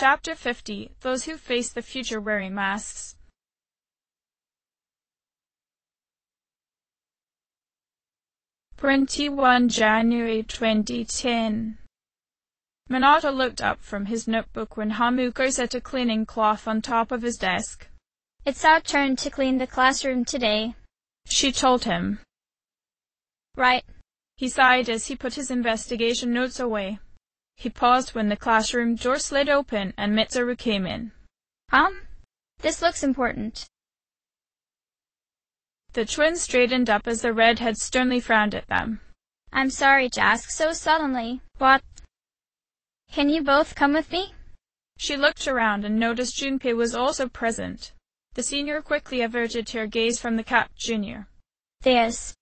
Chapter 50 Those Who Face the Future Wearing Masks. Twenty-one January 2010 Minato looked up from his notebook when Hamuko set a cleaning cloth on top of his desk. It's our turn to clean the classroom today. She told him. Right. He sighed as he put his investigation notes away. He paused when the classroom door slid open and Mitsuru came in. Um, this looks important. The twins straightened up as the redhead sternly frowned at them. I'm sorry to ask so suddenly, but can you both come with me? She looked around and noticed Junpei was also present. The senior quickly averted her gaze from the capped junior. There's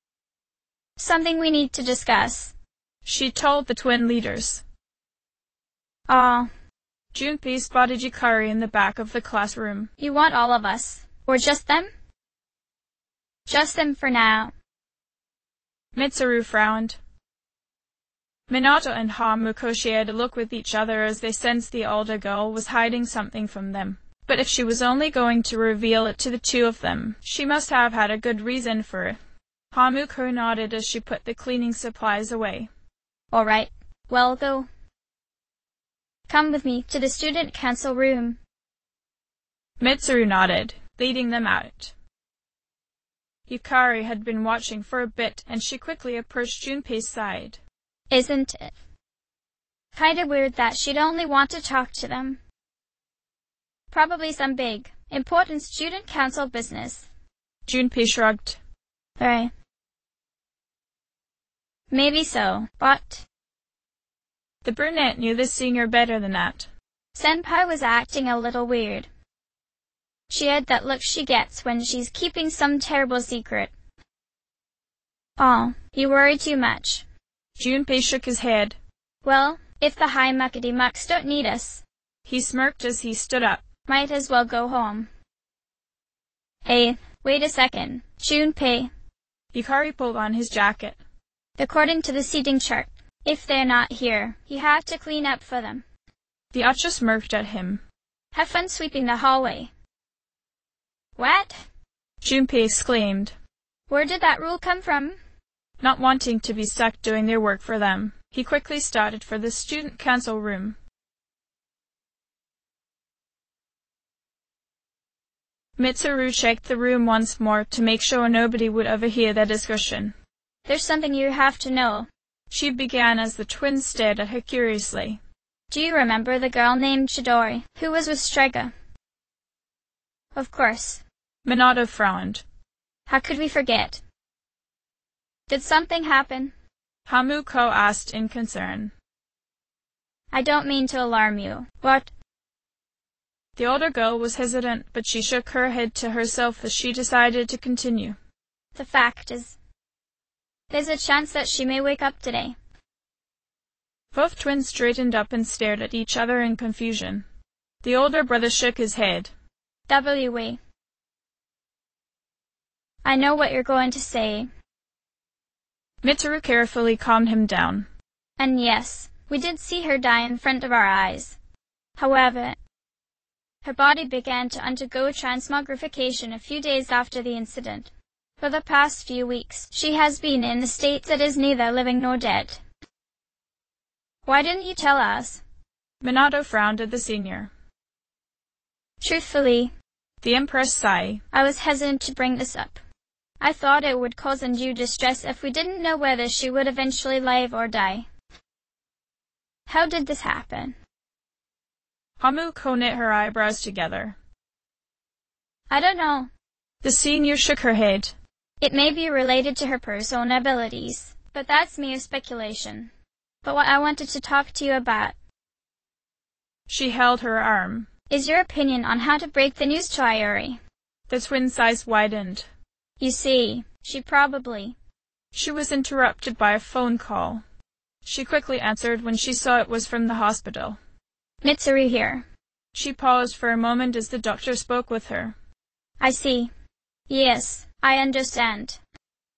something we need to discuss. She told the twin leaders. Ah, Junpei spotted Yukari in the back of the classroom. you want all of us? Or just them? Just them for now. Mitsuru frowned. Minato and Hamuko shared a look with each other as they sensed the older girl was hiding something from them. But if she was only going to reveal it to the two of them, she must have had a good reason for it. Hamuko nodded as she put the cleaning supplies away. All right. Well, go. Come with me to the student council room. Mitsuru nodded, leading them out. Yukari had been watching for a bit and she quickly approached Junpei's side. Isn't it? Kinda weird that she'd only want to talk to them. Probably some big, important student council business. Junpei shrugged. Right. Maybe so, but The brunette knew the senior better than that. Senpai was acting a little weird. She had that look she gets when she's keeping some terrible secret. Oh, you worry too much. Junpei shook his head. Well, if the high muckety mucks don't need us, He smirked as he stood up. might as well go home. Hey, wait a second. Junpei, Yukari pulled on his jacket. according to the seating chart, if they're not here, you have to clean up for them. The Ucha smirked at him. Have fun sweeping the hallway. What? Junpei exclaimed, Where did that rule come from? not wanting to be stuck doing their work for them. He quickly started for the student council room. Mitsuru checked the room once more to make sure nobody would overhear their discussion. There's something you have to know. She began as the twins stared at her curiously. Do you remember the girl named Chidori, who was with Strega? Of course. Minato frowned. How could we forget? Did something happen? Hamuko asked in concern. I don't mean to alarm you, but The older girl was hesitant, but she shook her head to herself as she decided to continue. the fact is, there's a chance that she may wake up today. Both twins straightened up and stared at each other in confusion. The older brother shook his head. W.E. I know what you're going to say, Mitsuru carefully calmed him down. and yes, we did see her die in front of our eyes. However, her body began to undergo transmogrification a few days after the incident. For the past few weeks, she has been in a state that is neither living nor dead. Why didn't you tell us? Minato frowned at the senior. Truthfully, The Empress sighed. I was hesitant to bring this up. I thought it would cause undue distress if we didn't know whether she would eventually live or die. How did this happen? Hamuko knit her eyebrows together. I don't know. The senior shook her head. It may be related to her personal abilities, but that's mere speculation. But what I wanted to talk to you about She held her arm. is your opinion on how to break the news to Iori. The twins' eyes widened. You see, she probably. She was interrupted by a phone call. She quickly answered when she saw it was from the hospital. Mitsuru here. She paused for a moment as the doctor spoke with her. I see. Yes, I understand.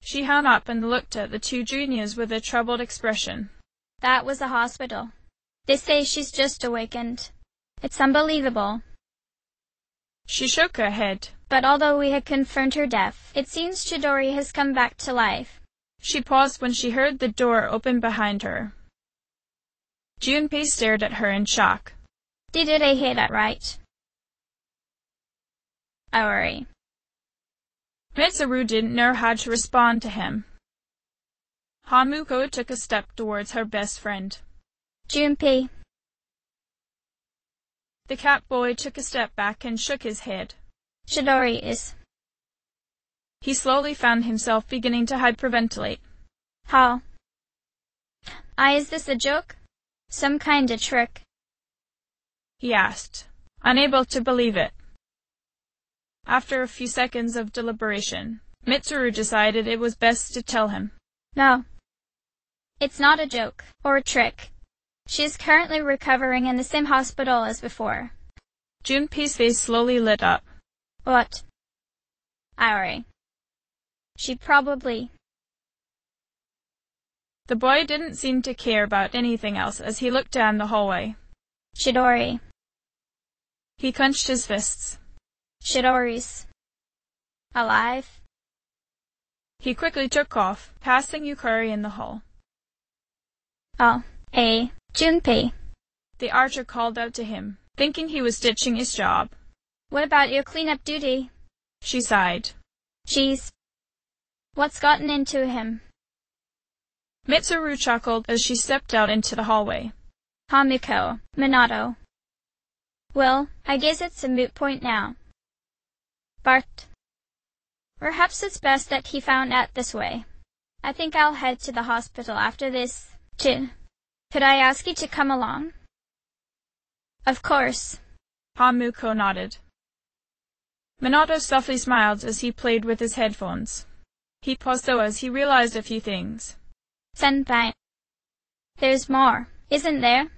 She hung up and looked at the two juniors with a troubled expression. That was the hospital. They say she's just awakened. It's unbelievable. She shook her head. But although we had confirmed her death, it seems Chidori has come back to life. She paused when she heard the door open behind her. Junpei stared at her in shock. Did I hear that right? I Mitsuru didn't know how to respond to him. Hamuko took a step towards her best friend. Junpei. The cat boy took a step back and shook his head. Chidori is. He slowly found himself beginning to hyperventilate. How? I ah, is this a joke? Some kind of trick? He asked, unable to believe it. After a few seconds of deliberation, Mitsuru decided it was best to tell him. No. It's not a joke, or a trick. She is currently recovering in the same hospital as before. Junpei's face slowly lit up. What? Iori. She probably... The boy didn't seem to care about anything else as he looked down the hallway. Chidori. He clenched his fists. Chidori's. Alive? He quickly took off, passing Yukari in the hall. Oh, a Junpei. The archer called out to him, thinking he was ditching his job. What about your cleanup duty? She sighed. Jeez. What's gotten into him? Mitsuru chuckled as she stepped out into the hallway. Hamuko, Minato. Well, I guess it's a moot point now. Bart. Perhaps it's best that he found out this way. I think I'll head to the hospital after this. To, could I ask you to come along? Of course. Hamuko nodded. Minato softly smiled as he played with his headphones. He paused though as he realized a few things. Senpai. There's more, isn't there?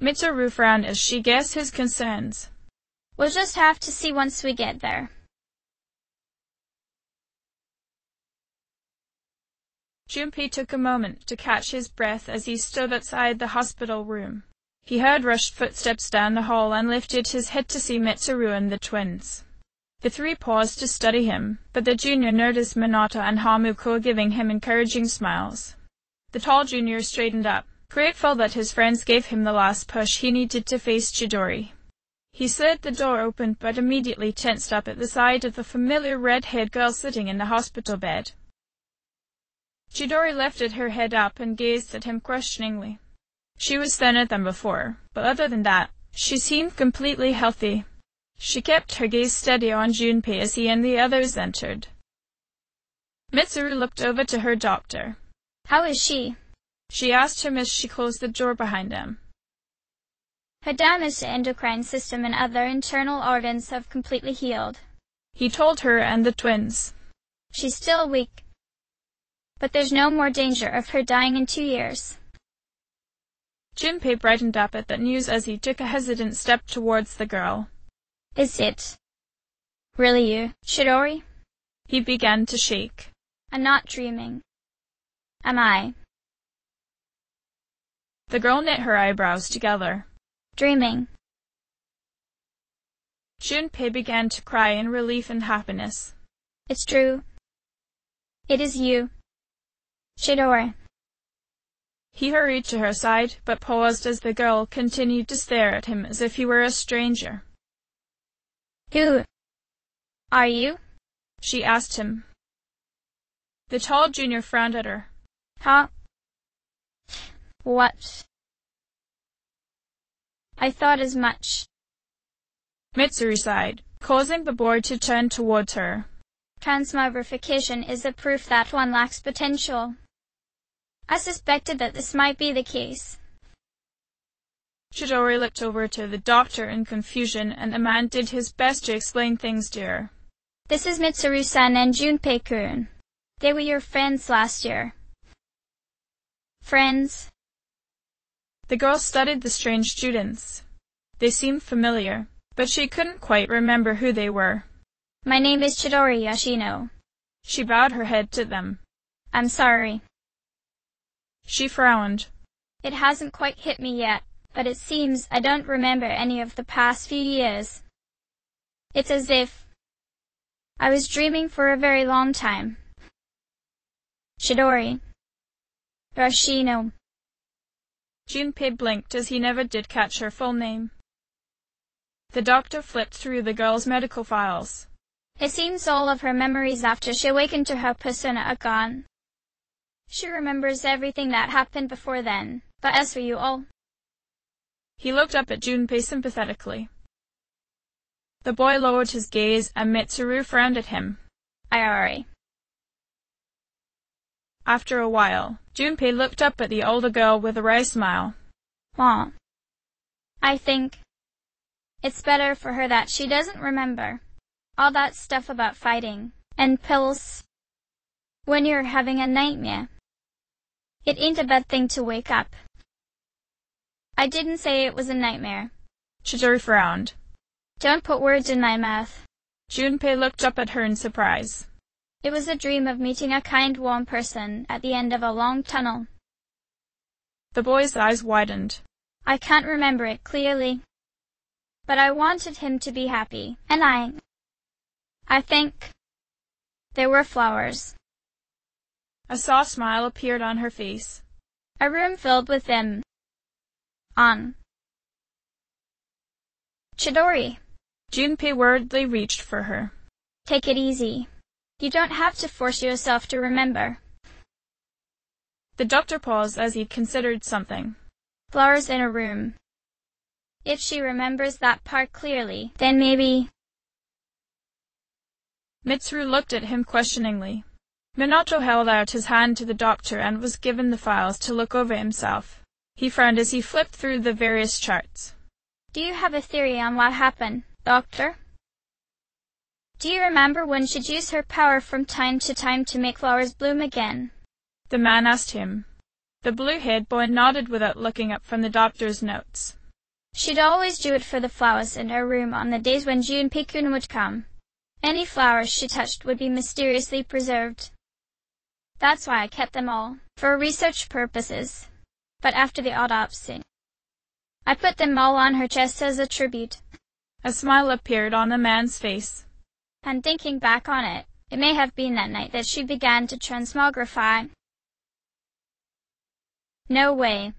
Mitsuru frowned as she guessed his concerns. We'll just have to see once we get there. Junpei took a moment to catch his breath as he stood outside the hospital room. He heard rushed footsteps down the hall and lifted his head to see Mitsuru and the twins. The three paused to study him, but the junior noticed Minato and Hamuko giving him encouraging smiles. The tall junior straightened up, grateful that his friends gave him the last push he needed to face Chidori. He slid the door open but immediately tensed up at the sight of the familiar red-haired girl sitting in the hospital bed. Chidori lifted her head up and gazed at him questioningly. She was thinner than before, but other than that, she seemed completely healthy. She kept her gaze steady on Junpei as he and the others entered. Mitsuru looked over to her doctor. How is she? She asked him as she closed the door behind him. Her damage damaged endocrine system and other internal organs have completely healed. He told her and the twins. She's still weak, but there's no more danger of her dying in two years. Junpei brightened up at that news as he took a hesitant step towards the girl. Is it really you, Chidori? He began to shake. I'm not dreaming. Am I? The girl knit her eyebrows together. Dreaming. Junpei began to cry in relief and happiness. It's true. It is you. Chidori. He hurried to her side, but paused as the girl continued to stare at him as if he were a stranger. Who are you? She asked him. The tall junior frowned at her. Huh? What? I thought as much. Mitsuru sighed, causing the boy to turn towards her. Transmogrification is a proof that one lacks potential. I suspected that this might be the case. Chidori looked over to the doctor in confusion, and the man did his best to explain things to her. This is Mitsuru-san and Junpei-kun. They were your friends last year. Friends? The girl studied the strange students. They seemed familiar, but she couldn't quite remember who they were. My name is Chidori Yoshino. She bowed her head to them. I'm sorry. She frowned. It hasn't quite hit me yet, but it seems I don't remember any of the past few years. It's as if I was dreaming for a very long time. Chidori. Yoshino. Junpei blinked as he never did catch her full name. The doctor flipped through the girl's medical files. It seems all of her memories after she awakened to her persona are gone. She remembers everything that happened before then, but as for you all... He looked up at Junpei sympathetically. The boy lowered his gaze and Mitsuru frowned at him. Iori. After a while, Junpei looked up at the older girl with a wry smile. Mom. I think it's better for her that she doesn't remember all that stuff about fighting and pills when you're having a nightmare. It ain't a bad thing to wake up. I didn't say it was a nightmare. Chidori frowned. Don't put words in my mouth. Junpei looked up at her in surprise. It was a dream of meeting a kind, warm person at the end of a long tunnel. The boy's eyes widened. I can't remember it clearly. But I wanted him to be happy, and I... I think... There were flowers. A soft smile appeared on her face. A room filled with them. On. Chidori. Junpei worriedly reached for her. Take it easy. You don't have to force yourself to remember. The doctor paused as he considered something. Flowers in a room. If she remembers that part clearly, then maybe... Mitsuru looked at him questioningly. Minato held out his hand to the doctor and was given the files to look over himself. He frowned as he flipped through the various charts. Do you have a theory on what happened, doctor? Do you remember when she'd use her power from time to time to make flowers bloom again? The man asked him. The blue-haired boy nodded without looking up from the doctor's notes. She'd always do it for the flowers in her room on the days when Junpei-kun would come. Any flowers she touched would be mysteriously preserved. That's why I kept them all, for research purposes. But after the autopsy, I put them all on her chest as a tribute. A smile appeared on the man's face. And thinking back on it, it may have been that night that she began to transmogrify. No way.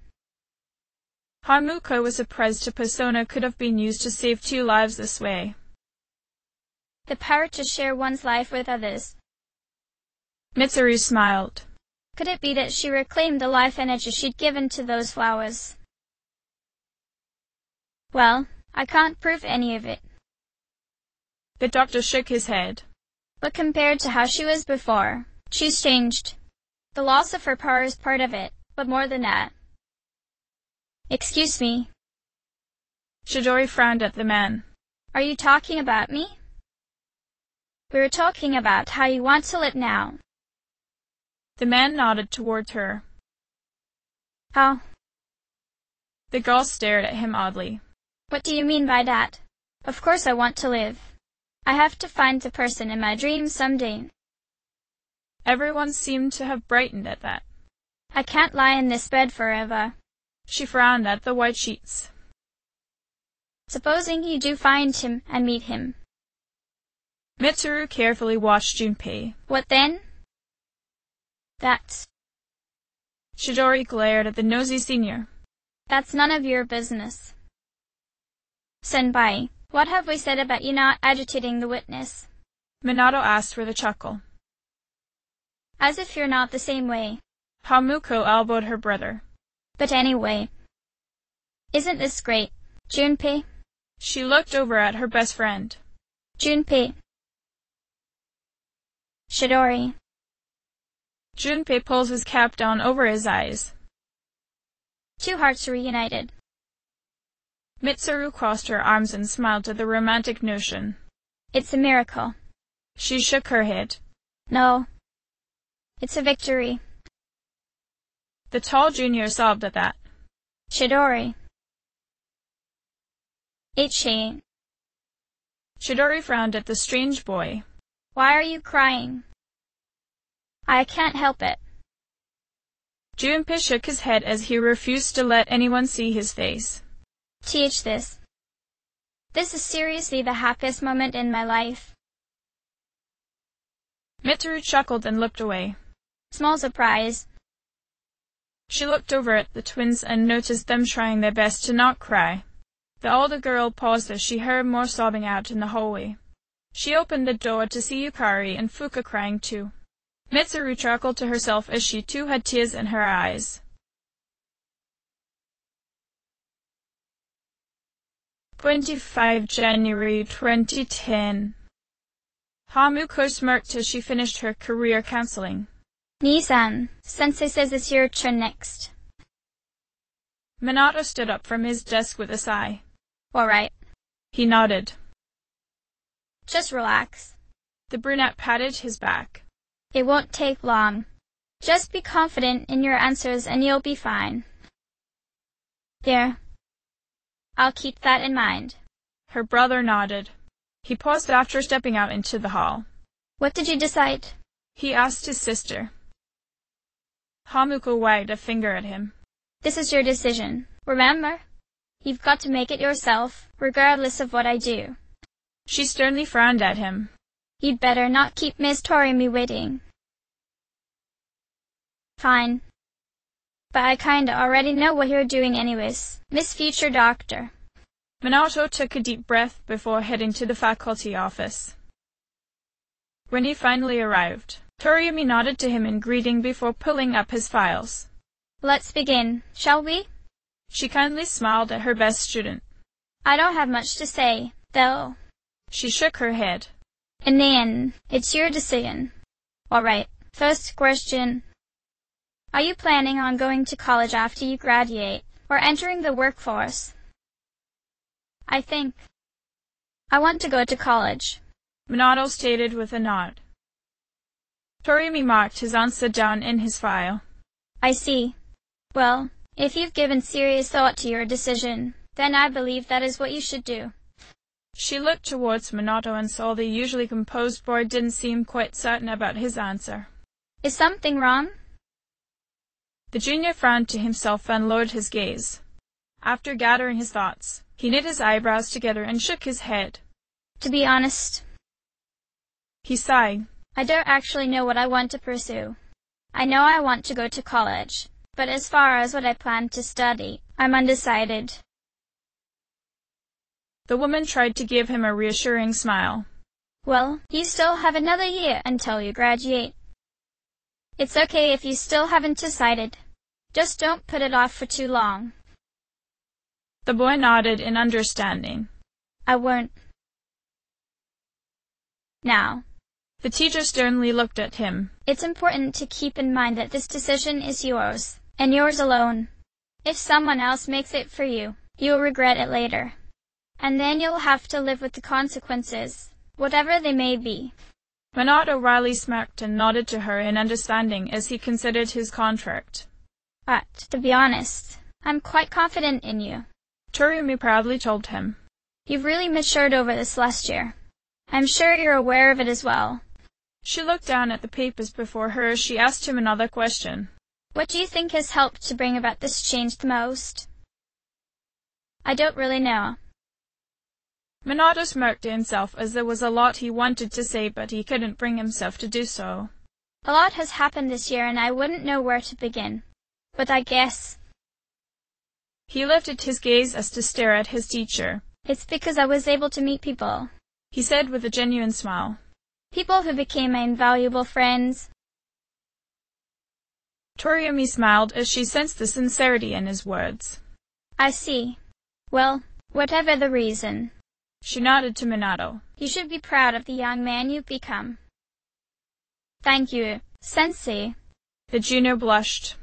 Hamuko was surprised a persona could have been used to save two lives this way. The power to share one's life with others. Mitsuru smiled. Could it be that she reclaimed the life energy she'd given to those flowers? Well, I can't prove any of it. The doctor shook his head. But compared to how she was before, she's changed. The loss of her power is part of it, but more than that. Excuse me. Chidori frowned at the man. Are you talking about me? We were talking about how you want to live now. The man nodded towards her. How? The girl stared at him oddly. What do you mean by that? Of course I want to live. I have to find the person in my dreams someday. Everyone seemed to have brightened at that. I can't lie in this bed forever. She frowned at the white sheets. Supposing you do find him and meet him. Mitsuru carefully watched Junpei. What then? That. Chidori glared at the nosy senior. That's none of your business. Senpai, what have we said about you not agitating the witness? Minato asked with a chuckle. As if you're not the same way. Hamuko elbowed her brother. But anyway, isn't this great, Junpei? She looked over at her best friend. Junpei. Chidori. Junpei pulls his cap down over his eyes. Two hearts reunited. Mitsuru crossed her arms and smiled at the romantic notion. It's a miracle. She shook her head. No. It's a victory. The tall junior sobbed at that. Chidori. Ichi. Chidori frowned at the strange boy. Why are you crying? I can't help it. Junpei shook his head as he refused to let anyone see his face. Teach this. This is seriously the happiest moment in my life. Mitsuru chuckled and looked away. Small surprise. She looked over at the twins and noticed them trying their best to not cry. The older girl paused as she heard more sobbing out in the hallway. She opened the door to see Yukari and Fuka crying too. Mitsuru chuckled to herself as she too had tears in her eyes. 25 January 2010 Hamuko smirked as she finished her career counseling. Nii-san, Sensei says it's your turn next. Minato stood up from his desk with a sigh. Alright. He nodded. Just relax. The brunette patted his back. It won't take long. Just be confident in your answers and you'll be fine. There. I'll keep that in mind. Her brother nodded. He paused after stepping out into the hall. What did you decide? He asked his sister. Hamuko wagged a finger at him. This is your decision. Remember? You've got to make it yourself, regardless of what I do. She sternly frowned at him. You'd better not keep Miss Toriyami waiting. Fine. But I kinda already know what you're doing anyways, Miss Future Doctor. Minato took a deep breath before heading to the faculty office. When he finally arrived, Toriyami nodded to him in greeting before pulling up his files. Let's begin, shall we? She kindly smiled at her best student. I don't have much to say, though. She shook her head. In the end, it's your decision. Alright, first question. Are you planning on going to college after you graduate, or entering the workforce? I think. I want to go to college. Minato stated with a nod. Toriyami marked his answer down in his file. I see. Well, if you've given serious thought to your decision, then I believe that is what you should do. She looked towards Minato and saw the usually composed boy didn't seem quite certain about his answer. Is something wrong? The junior frowned to himself and lowered his gaze. After gathering his thoughts, he knit his eyebrows together and shook his head. To be honest, He sighed. I don't actually know what I want to pursue. I know I want to go to college, but as far as what I plan to study, I'm undecided. The woman tried to give him a reassuring smile. Well, you still have another year until you graduate. It's okay if you still haven't decided. Just don't put it off for too long. The boy nodded in understanding. I won't. Now, The teacher sternly looked at him. it's important to keep in mind that this decision is yours, and yours alone. If someone else makes it for you, you'll regret it later. And then you'll have to live with the consequences, whatever they may be. Minato O'Reilly smirked and nodded to her in understanding as he considered his contract. But, to be honest, I'm quite confident in you. Toriyami proudly told him. You've really matured over this last year. I'm sure you're aware of it as well. She looked down at the papers before her as she asked him another question. What do you think has helped to bring about this change the most? I don't really know. Minato smirked to himself as there was a lot he wanted to say but he couldn't bring himself to do so. A lot has happened this year and I wouldn't know where to begin. But I guess He lifted his gaze as to stare at his teacher. it's because I was able to meet people. He said with a genuine smile. People who became my invaluable friends. Toriyami smiled as she sensed the sincerity in his words. I see. Well, whatever the reason, She nodded to Minato. you should be proud of the young man you've become. Thank you, Sensei. The junior blushed.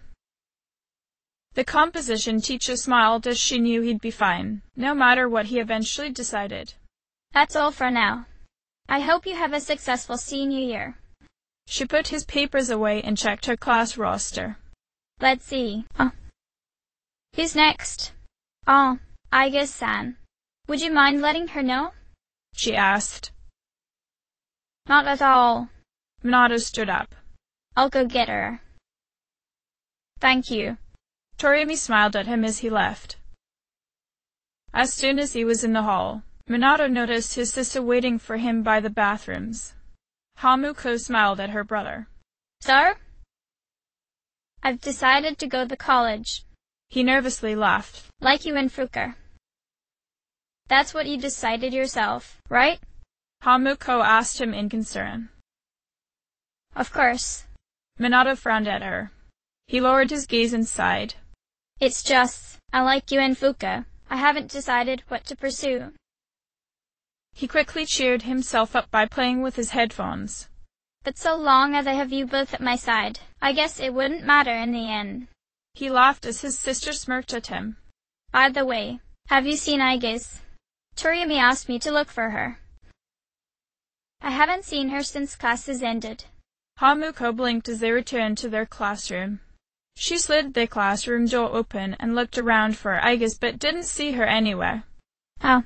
The composition teacher smiled as she knew he'd be fine, no matter what he eventually decided. That's all for now. I hope you have a successful senior year. She put his papers away and checked her class roster. Let's see. Oh. Who's next? Oh, Aigis-san. Would you mind letting her know? She asked. Not at all. Minato stood up. I'll go get her. Thank you. Toriyami smiled at him as he left. As soon as he was in the hall, Minato noticed his sister waiting for him by the bathrooms. Hamuko smiled at her brother. Sir? I've decided to go to college. He nervously laughed. Like you and Fuka. That's what you decided yourself, right? Hamuko asked him in concern. Of course. Minato frowned at her. He lowered his gaze and sighed. It's just, I like you and Fuka. I haven't decided what to pursue. He quickly cheered himself up by playing with his headphones. But so long as I have you both at my side, I guess it wouldn't matter in the end. He laughed as his sister smirked at him. By the way, have you seen Aigis? Tsuruyomi asked me to look for her. I haven't seen her since classes ended. Hamuko blinked as they returned to their classroom. She slid the classroom door open and looked around for Aigis but didn't see her anywhere. Oh.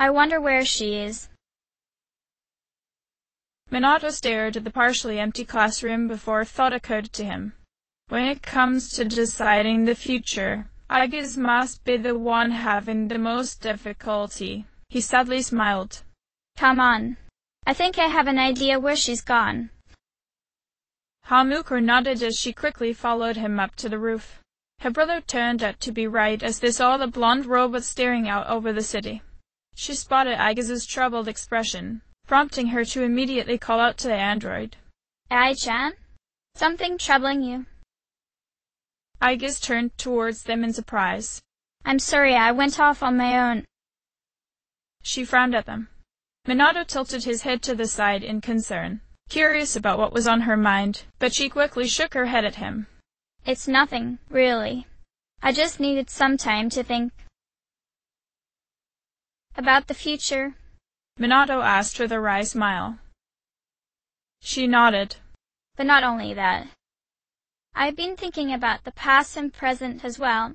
I wonder where she is. Minato stared at the partially empty classroom before a thought occurred to him. When it comes to deciding the future, Aigis must be the one having the most difficulty. He sadly smiled. Come on. I think I have an idea where she's gone. Hamuko nodded as she quickly followed him up to the roof. Her brother turned out to be right as they saw the blonde robot staring out over the city. She spotted Aigis' troubled expression, prompting her to immediately call out to the android. Ai-chan? Something troubling you? Aigis turned towards them in surprise. I'm sorry, I went off on my own. She frowned at them. Minato tilted his head to the side in concern, curious about what was on her mind, but she quickly shook her head at him. It's nothing, really. I just needed some time to think. About the future. Minato asked with a wry smile. She nodded. But not only that. I've been thinking about the past and present as well.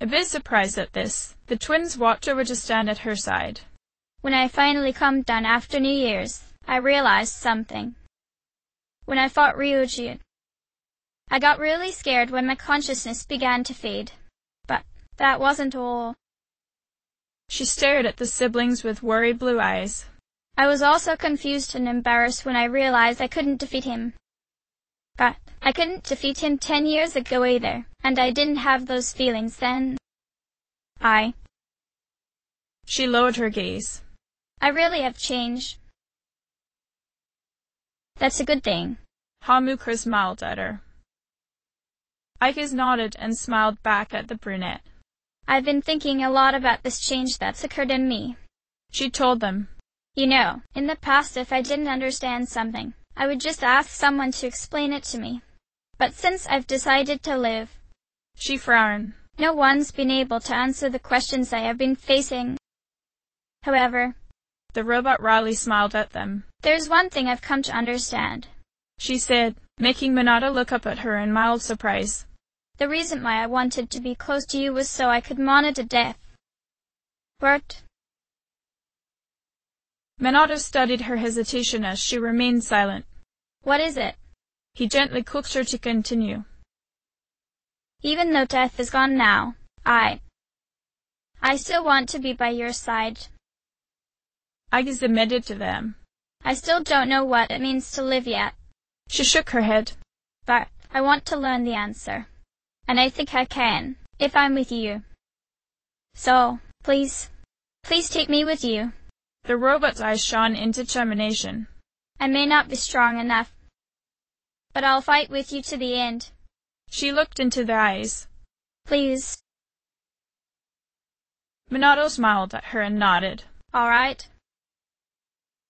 A bit surprised at this, the twins walked over to stand at her side. When I finally calmed down after New Year's, I realized something. When I fought Ryoji, I got really scared when my consciousness began to fade. But that wasn't all. She stared at the siblings with worried blue eyes. I was also confused and embarrassed when I realized I couldn't defeat him. But I couldn't defeat him ten years ago either, and I didn't have those feelings then. I. She lowered her gaze. I really have changed. That's a good thing. Hamuko smiled at her. Aigis nodded and smiled back at the brunette. I've been thinking a lot about this change that's occurred in me. She told them. You know, in the past if I didn't understand something, I would just ask someone to explain it to me. But since I've decided to live, she frowned. No one's been able to answer the questions I have been facing. However, the robot Riley smiled at them. There's one thing I've come to understand, she said, making Minato look up at her in mild surprise. The reason why I wanted to be close to you was so I could monitor death. Bert. Minato studied her hesitation as she remained silent. What is it? He gently coaxed her to continue. Even though death is gone now, I... I still want to be by your side. Aigis admitted to them. I still don't know what it means to live yet. She shook her head. But I want to learn the answer. And I think I can, if I'm with you. So, please, please take me with you. The robot's eyes shone in determination. I may not be strong enough, but I'll fight with you to the end. She looked into their eyes. Please. Minato smiled at her and nodded. All right.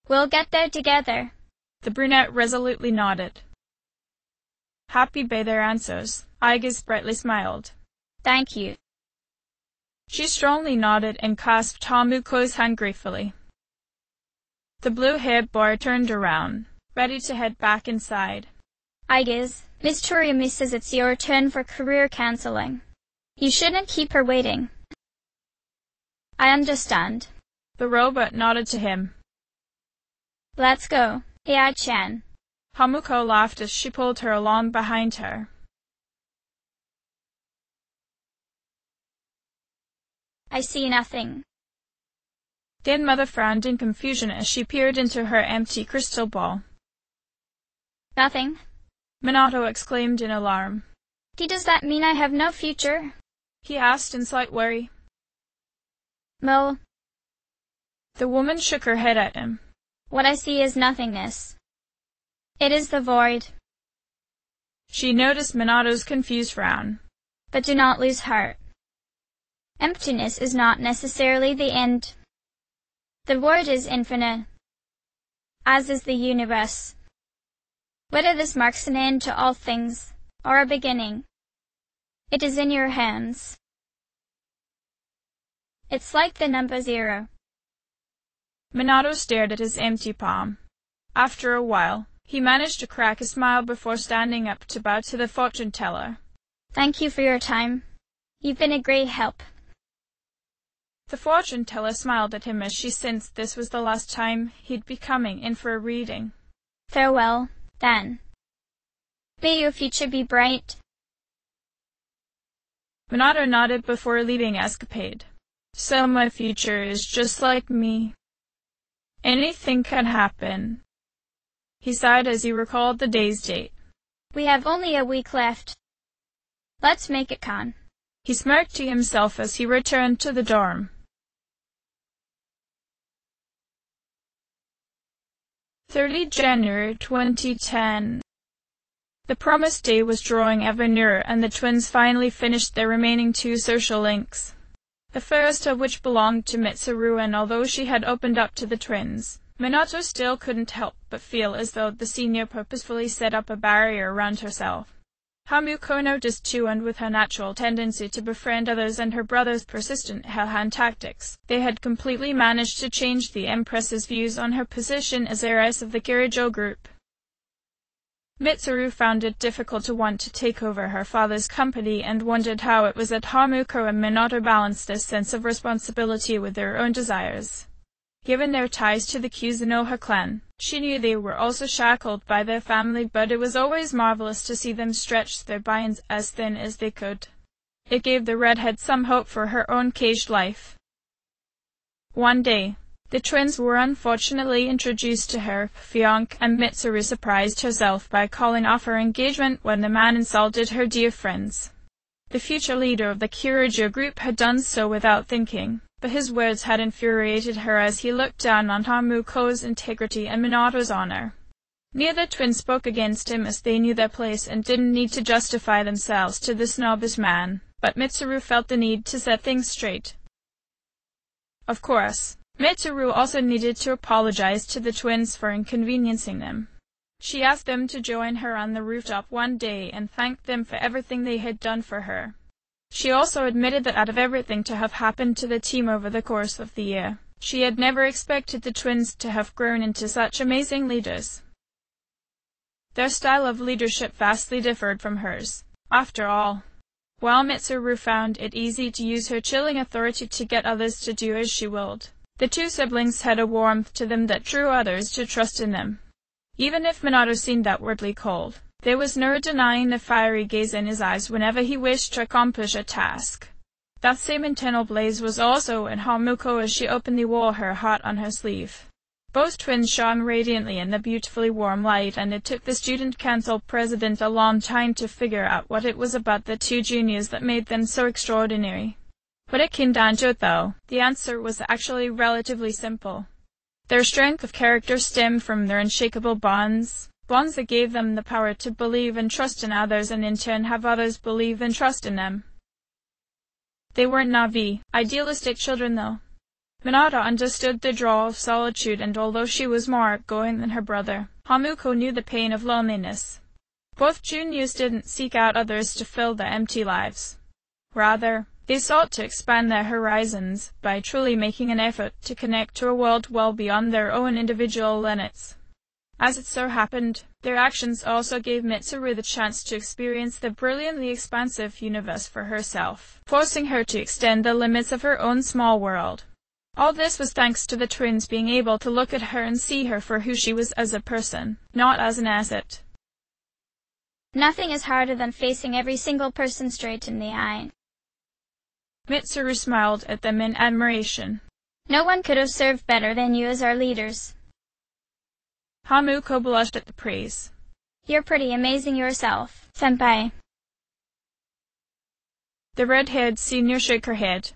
We'll get there together. The brunette resolutely nodded. Happy by their answers, Aigis brightly smiled. Thank you. She strongly nodded and clasped Hamuko's hand gratefully. The blue-haired boy turned around, ready to head back inside. Aigis, Miss Tsuruyomi says it's your turn for career counseling. You shouldn't keep her waiting. I understand. The robot nodded to him. Let's go, Ai-chan. Hamuko laughed as she pulled her along behind her. I see nothing. Then Mother frowned in confusion as she peered into her empty crystal ball. Nothing. Minato exclaimed in alarm. Does that mean I have no future? He asked in slight worry. Mo. The woman shook her head at him. What I see is nothingness. It is the void. She noticed Minato's confused frown. But do not lose heart. Emptiness is not necessarily the end. The void is infinite, as is the universe. Whether this marks an end to all things, or a beginning, it is in your hands. It's like the number zero. Minato stared at his empty palm. After a while, he managed to crack a smile before standing up to bow to the fortune teller. Thank you for your time. You've been a great help. The fortune teller smiled at him as she sensed this was the last time he'd be coming in for a reading. Farewell, then. May your future be bright. Minato nodded before leaving Escapade. So my future is just like me. Anything can happen. He sighed as he recalled the day's date. We have only a week left. Let's make it con. He smirked to himself as he returned to the dorm. 30 January 2010 The promised day was drawing ever nearer and the twins finally finished their remaining two social links the first of which belonged to Mitsuru and although she had opened up to the twins, Minato still couldn't help but feel as though the senior purposefully set up a barrier around herself. Hamuko noticed too and with her natural tendency to befriend others and her brother's persistent Hellhound tactics, they had completely managed to change the Empress's views on her position as heiress of the Kirijo group. Mitsuru found it difficult to want to take over her father's company and wondered how it was that Hamuko and Minato balanced this sense of responsibility with their own desires. Given their ties to the Kuzunoha clan, she knew they were also shackled by their family but it was always marvelous to see them stretch their binds as thin as they could. It gave the redhead some hope for her own caged life. One day, the twins were unfortunately introduced to her fiancé and Mitsuru surprised herself by calling off her engagement when the man insulted her dear friends. The future leader of the Kirijo group had done so without thinking, but his words had infuriated her as he looked down on Hamuko's integrity and Minato's honor. Neither twin spoke against him as they knew their place and didn't need to justify themselves to the snobbish man, but Mitsuru felt the need to set things straight. Of course, Mitsuru also needed to apologize to the twins for inconveniencing them. She asked them to join her on the rooftop one day and thanked them for everything they had done for her. She also admitted that out of everything to have happened to the team over the course of the year, she had never expected the twins to have grown into such amazing leaders. Their style of leadership vastly differed from hers. After all, while Mitsuru found it easy to use her chilling authority to get others to do as she willed, the two siblings had a warmth to them that drew others to trust in them. Even if Minato seemed outwardly cold, there was no denying the fiery gaze in his eyes whenever he wished to accomplish a task. That same internal blaze was also in Hamuko as she openly wore her heart on her sleeve. Both twins shone radiantly in the beautifully warm light, and it took the student council president a long time to figure out what it was about the two juniors that made them so extraordinary. When it came down to though, the answer was actually relatively simple. Their strength of character stemmed from their unshakable bonds, bonds that gave them the power to believe and trust in others and in turn have others believe and trust in them. They weren't naive, idealistic children though. Minato understood the draw of solitude and although she was more outgoing than her brother, Hamuko knew the pain of loneliness. Both juniors didn't seek out others to fill their empty lives. Rather, they sought to expand their horizons by truly making an effort to connect to a world well beyond their own individual limits. As it so happened, their actions also gave Mitsuru the chance to experience the brilliantly expansive universe for herself, forcing her to extend the limits of her own small world. All this was thanks to the twins being able to look at her and see her for who she was as a person, not as an asset. Nothing is harder than facing every single person straight in the eye. Mitsuru smiled at them in admiration. No one could have served better than you as our leaders. Hamuko blushed at the praise. You're pretty amazing yourself, senpai. The red-haired senior shook her head.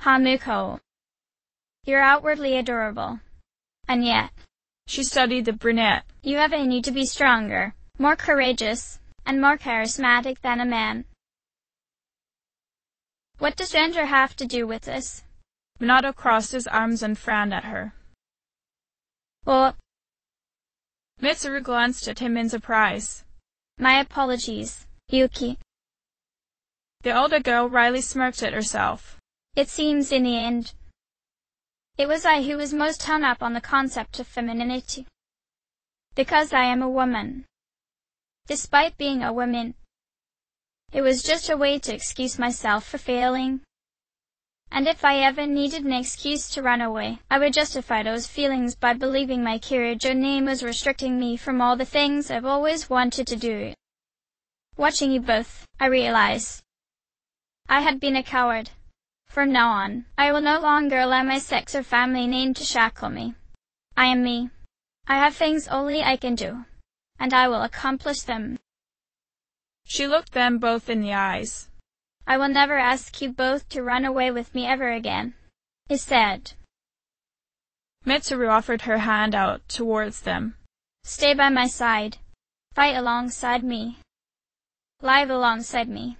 Hamuko. You're outwardly adorable. And yet, She studied the brunette. you have in need to be stronger, more courageous, and more charismatic than a man. What does gender have to do with this? Minato crossed his arms and frowned at her. Well, Mitsuru glanced at him in surprise. my apologies, Yuki. The older girl wryly smirked at herself. It seems in the end, it was I who was most hung up on the concept of femininity. Because I am a woman. Despite being a woman, it was just a way to excuse myself for failing. And if I ever needed an excuse to run away, I would justify those feelings by believing my Kirijo name was restricting me from all the things I've always wanted to do. Watching you both, I realized I had been a coward. From now on, I will no longer allow my sex or family name to shackle me. I am me. I have things only I can do, and I will accomplish them. She looked them both in the eyes. I will never ask you both to run away with me ever again. he said. Mitsuru offered her hand out towards them. stay by my side. Fight alongside me. Live alongside me.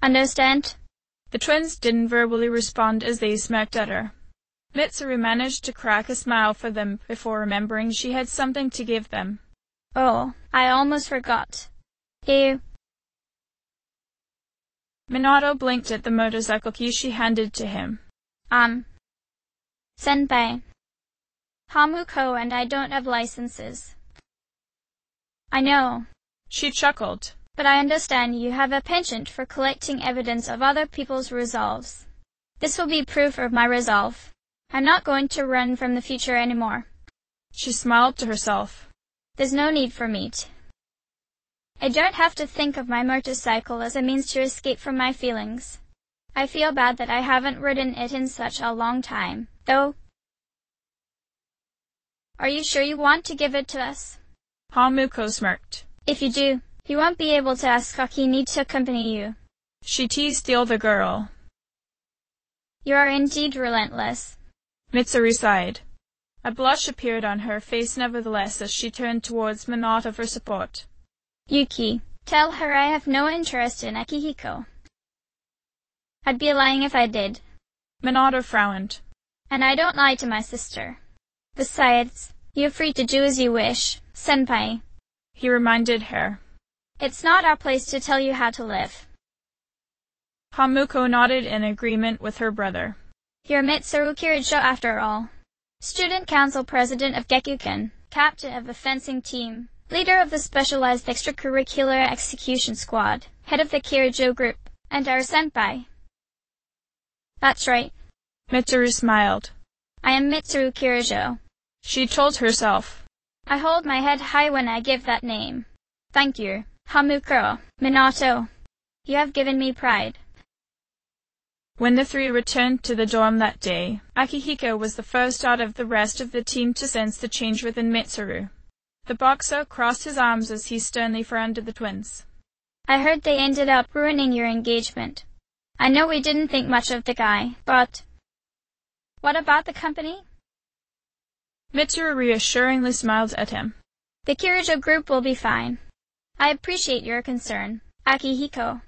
Understand? The twins didn't verbally respond as they smirked at her. Mitsuru managed to crack a smile for them before remembering she had something to give them. Oh, I almost forgot. You, Minato blinked at the motorcycle key she handed to him. um, Senpai. Hamuko and I don't have licenses. I know, She chuckled. but I understand you have a penchant for collecting evidence of other people's resolves. This will be proof of my resolve. I'm not going to run from the future anymore. She smiled to herself. There's no need for me to. I don't have to think of my motorcycle as a means to escape from my feelings. I feel bad that I haven't ridden it in such a long time, though. Are you sure you want to give it to us? Hamuko smirked. If you do, you won't be able to ask Kakini to accompany you. She teased the older girl. You are indeed relentless. Mitsuru sighed. A blush appeared on her face nevertheless as she turned towards Minato for support. Yuki, tell her I have no interest in Akihiko. I'd be lying if I did, Minato frowned. and I don't lie to my sister. Besides, you're free to do as you wish, senpai. He reminded her. It's not our place to tell you how to live. Hamuko nodded in agreement with her brother. You're Mitsuru Kirijo after all. Student Council President of Gekkoukan, Captain of the fencing team, leader of the specialized extracurricular execution squad, head of the Kirijo group, and our senpai. That's right. Mitsuru smiled. I am Mitsuru Kirijo. She told herself. I hold my head high when I give that name. Thank you, Hamukuro, Minato. You have given me pride. When the three returned to the dorm that day, Akihiko was the first out of the rest of the team to sense the change within Mitsuru. The boxer crossed his arms as he sternly frowned at the twins. I heard they ended up ruining your engagement. I know we didn't think much of the guy, but... What about the company? Mitsuru reassuringly smiled at him. The Kirijo group will be fine. I appreciate your concern, Akihiko.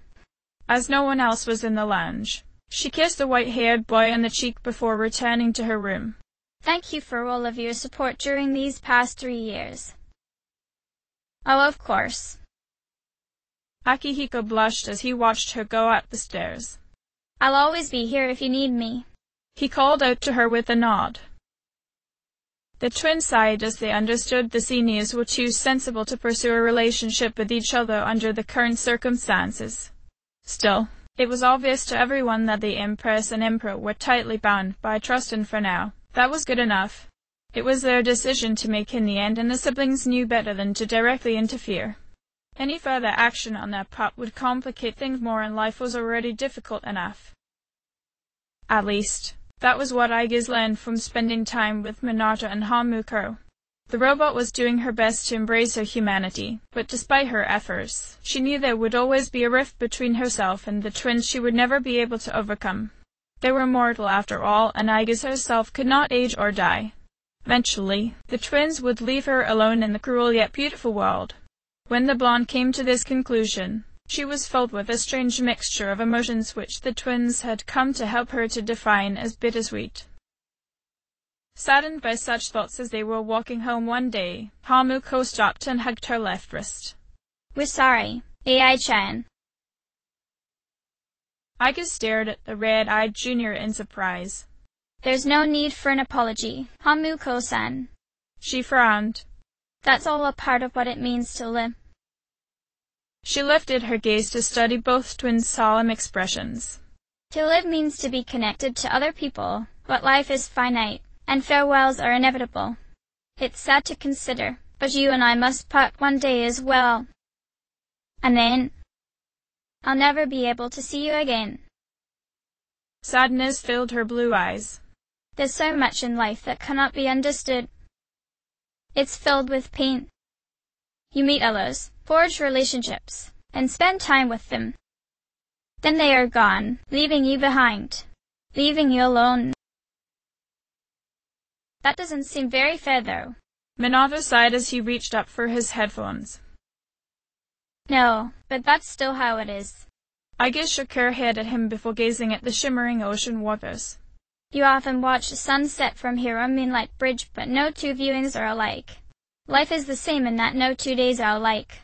As no one else was in the lounge, she kissed the white-haired boy on the cheek before returning to her room. Thank you for all of your support during these past three years. Oh, of course. Akihiko blushed as he watched her go up the stairs. I'll always be here if you need me. He called out to her with a nod. The twins sighed as they understood the seniors were too sensible to pursue a relationship with each other under the current circumstances. Still, it was obvious to everyone that the Empress and Emperor were tightly bound by trust and for now, that was good enough. It was their decision to make in the end and the siblings knew better than to directly interfere. Any further action on their part would complicate things more and life was already difficult enough. At least, that was what Aigis learned from spending time with Minato and Hamuko. The robot was doing her best to embrace her humanity, but despite her efforts, she knew there would always be a rift between herself and the twins she would never be able to overcome. They were mortal after all, and Aigis herself could not age or die. Eventually, the twins would leave her alone in the cruel yet beautiful world. When the blonde came to this conclusion, she was filled with a strange mixture of emotions which the twins had come to help her to define as bittersweet. Saddened by such thoughts as they were walking home one day, Hamuko stopped and hugged her left wrist. We're sorry, Ai-chan. Aigis stared at the red-eyed junior in surprise. There's no need for an apology, Hamuko-san. She frowned. That's all a part of what it means to live. She lifted her gaze to study both twins' solemn expressions. To live means to be connected to other people, but life is finite, and farewells are inevitable. It's sad to consider, but you and I must part one day as well. And then, I'll never be able to see you again. Sadness filled her blue eyes. There's so much in life that cannot be understood. It's filled with pain. You meet others, forge relationships, and spend time with them. Then they are gone, leaving you behind, leaving you alone. That doesn't seem very fair, though. Minato sighed as he reached up for his headphones. No, but that's still how it is. Aigis shook her head at him before gazing at the shimmering ocean waters. You often watch the sunset from here on Moonlight Bridge, but no two viewings are alike. Life is the same in that no two days are alike.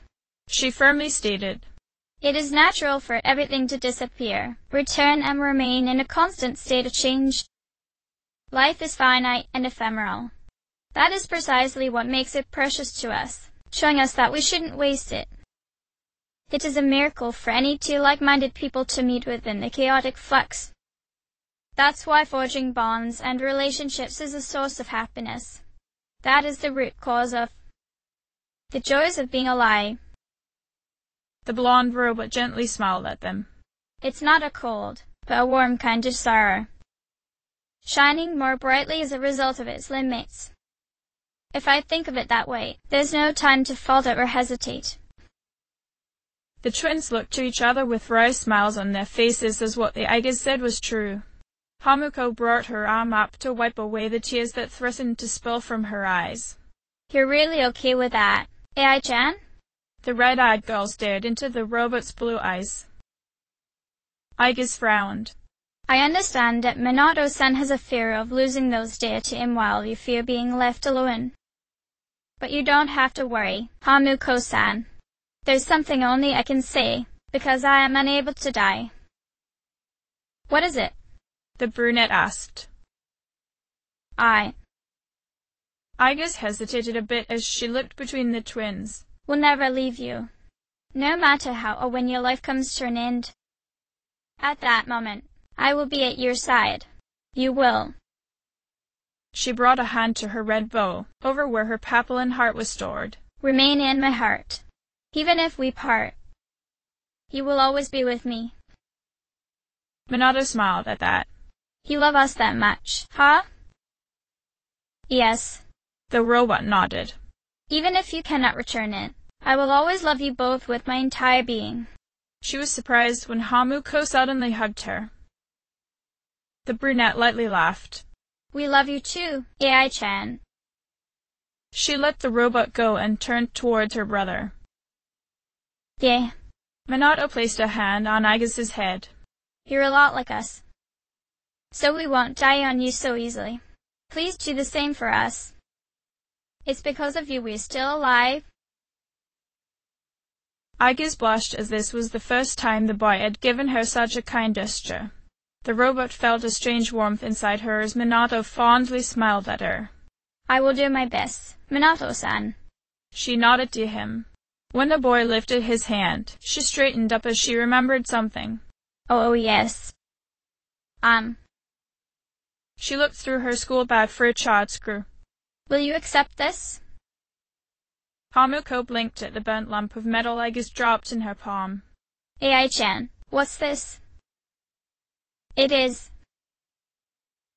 She firmly stated. It is natural for everything to disappear, return and remain in a constant state of change. Life is finite and ephemeral. That is precisely what makes it precious to us, showing us that we shouldn't waste it. It is a miracle for any two like-minded people to meet within the chaotic flux. That's why forging bonds and relationships is a source of happiness. That is the root cause of the joys of being alive. The blonde robot gently smiled at them. It's not a cold, but a warm kind of sorrow, shining more brightly as a result of its limits. If I think of it that way, there's no time to falter or hesitate. The twins looked to each other with wry smiles on their faces as what the Aigis said was true. Hamuko brought her arm up to wipe away the tears that threatened to spill from her eyes. You're really okay with that, eh, Ai-chan? The red-eyed girl stared into the robot's blue eyes. Aigis frowned. I understand that Minato-san has a fear of losing those dear to him while you fear being left alone. But you don't have to worry, Hamuko-san. There's something only I can say, because I am unable to die. What is it? The brunette asked. I. Aigis hesitated a bit as she looked between the twins We'll never leave you, no matter how or when your life comes to an end. At that moment, I will be at your side. You will. She brought a hand to her red bow, over where her papillon heart was stored. Remain in my heart. Even if we part, you will always be with me. Minato smiled at that. You love us that much, huh? Yes. The robot nodded. Even if you cannot return it, I will always love you both with my entire being. She was surprised when Hamuko suddenly hugged her. The brunette lightly laughed. We love you too, Ai-chan. She let the robot go and turned towards her brother. Yeah. Minato placed a hand on Aigis's head. You're a lot like us. So we won't die on you so easily. Please do the same for us. It's because of you we're still alive, Aigis blushed as this was the first time the boy had given her such a kind gesture. The robot felt a strange warmth inside her as Minato fondly smiled at her. I will do my best, Minato-san. She nodded to him. When the boy lifted his hand, she straightened up as she remembered something. Oh, yes. Um. She looked through her school bag for a child screw. Will you accept this? Hamuko blinked at the burnt lump of metal Aigis dropped in her palm. Ai-chan, what's this? It is.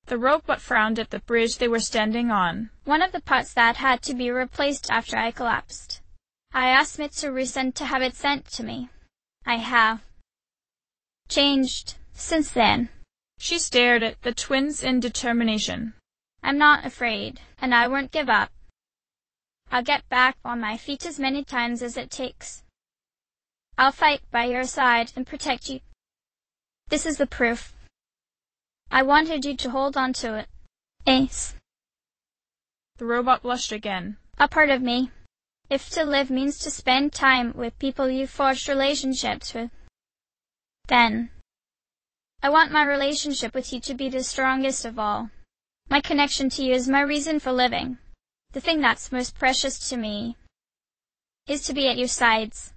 The robot frowned at the bridge they were standing on. One of the parts that had to be replaced after I collapsed. I asked Mitsuru-san to have it sent to me. I have. Changed since then. She stared at the twins in determination. I'm not afraid, and I won't give up. I'll get back on my feet as many times as it takes. I'll fight by your side and protect you. This is the proof. I wanted you to hold on to it. Ace. The robot blushed again. A part of me. If to live means to spend time with people you forged relationships with, then I want my relationship with you to be the strongest of all. My connection to you is my reason for living. The thing that's most precious to me is to be at your sides.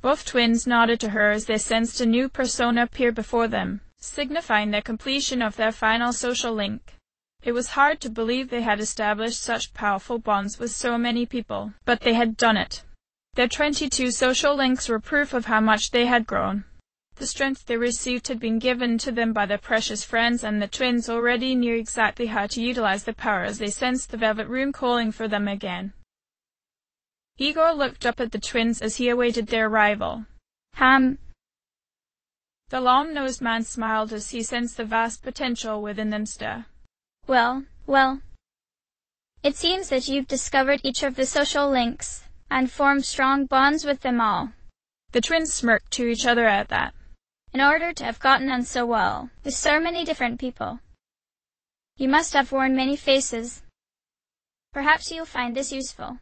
Both twins nodded to her as they sensed a new persona appear before them signifying the completion of their final social link. It was hard to believe they had established such powerful bonds with so many people, but they had done it. Their 22 social links were proof of how much they had grown. The strength they received had been given to them by their precious friends, and the twins already knew exactly how to utilize the power as they sensed the Velvet Room calling for them again. Igor looked up at the twins as he awaited their arrival. Ham, the long-nosed man smiled as he sensed the vast potential within them stir. Well, well. It seems that you've discovered each of the social links and formed strong bonds with them all. The twins smirked to each other at that. In order to have gotten on so well with so many different people, you must have worn many faces. Perhaps you'll find this useful.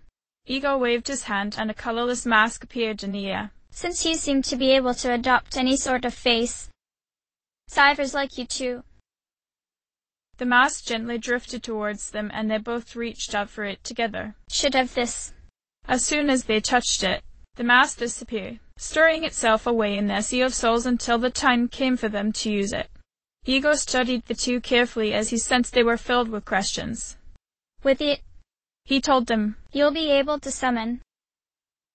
Igor waved his hand and a colorless mask appeared in the air since you seem to be able to adopt any sort of face. Cyphers like you too. The mask gently drifted towards them and they both reached out for it together. Should have this. As soon as they touched it, the mask disappeared, storing itself away in their sea of souls until the time came for them to use it. Igor studied the two carefully as he sensed they were filled with questions. With it, he told them, you'll be able to summon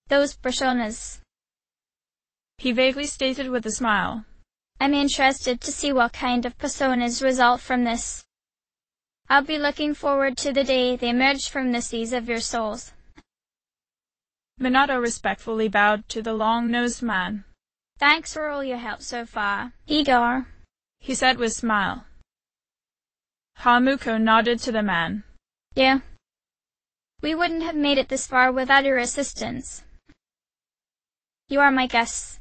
those personas he vaguely stated with a smile. I'm interested to see what kind of personas result from this. I'll be looking forward to the day they emerge from the seas of your souls. Minato respectfully bowed to the long-nosed man. Thanks for all your help so far, Igor, he said with a smile. Hamuko nodded to the man. Yeah. We wouldn't have made it this far without your assistance. You are my guests.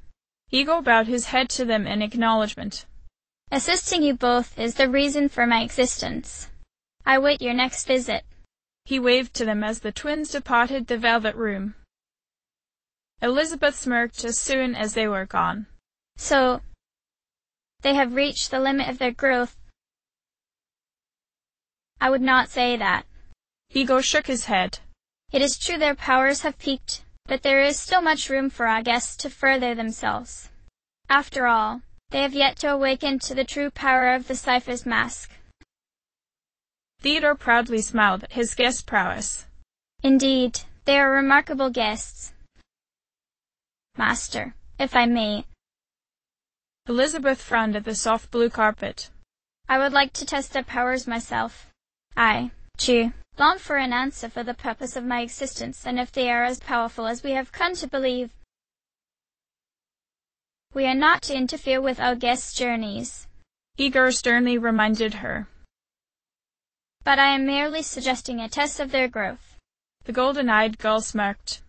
Igor bowed his head to them in acknowledgement. Assisting you both is the reason for my existence. I wait your next visit. He waved to them as the twins departed the velvet room. Elizabeth smirked as soon as they were gone. So, they have reached the limit of their growth. I would not say that. Igor shook his head. It is true their powers have peaked, but there is still much room for our guests to further themselves. After all, they have yet to awaken to the true power of the Cypher's mask. Theodore proudly smiled at his guest's prowess. Indeed, they are remarkable guests. Master, if I may. Elizabeth frowned at the soft blue carpet. I would like to test their powers myself. I, too, long for an answer for the purpose of my existence, and if they are as powerful as we have come to believe. We are not to interfere with our guests' journeys. Igor sternly reminded her. But I am merely suggesting a test of their growth. The golden-eyed girl smirked.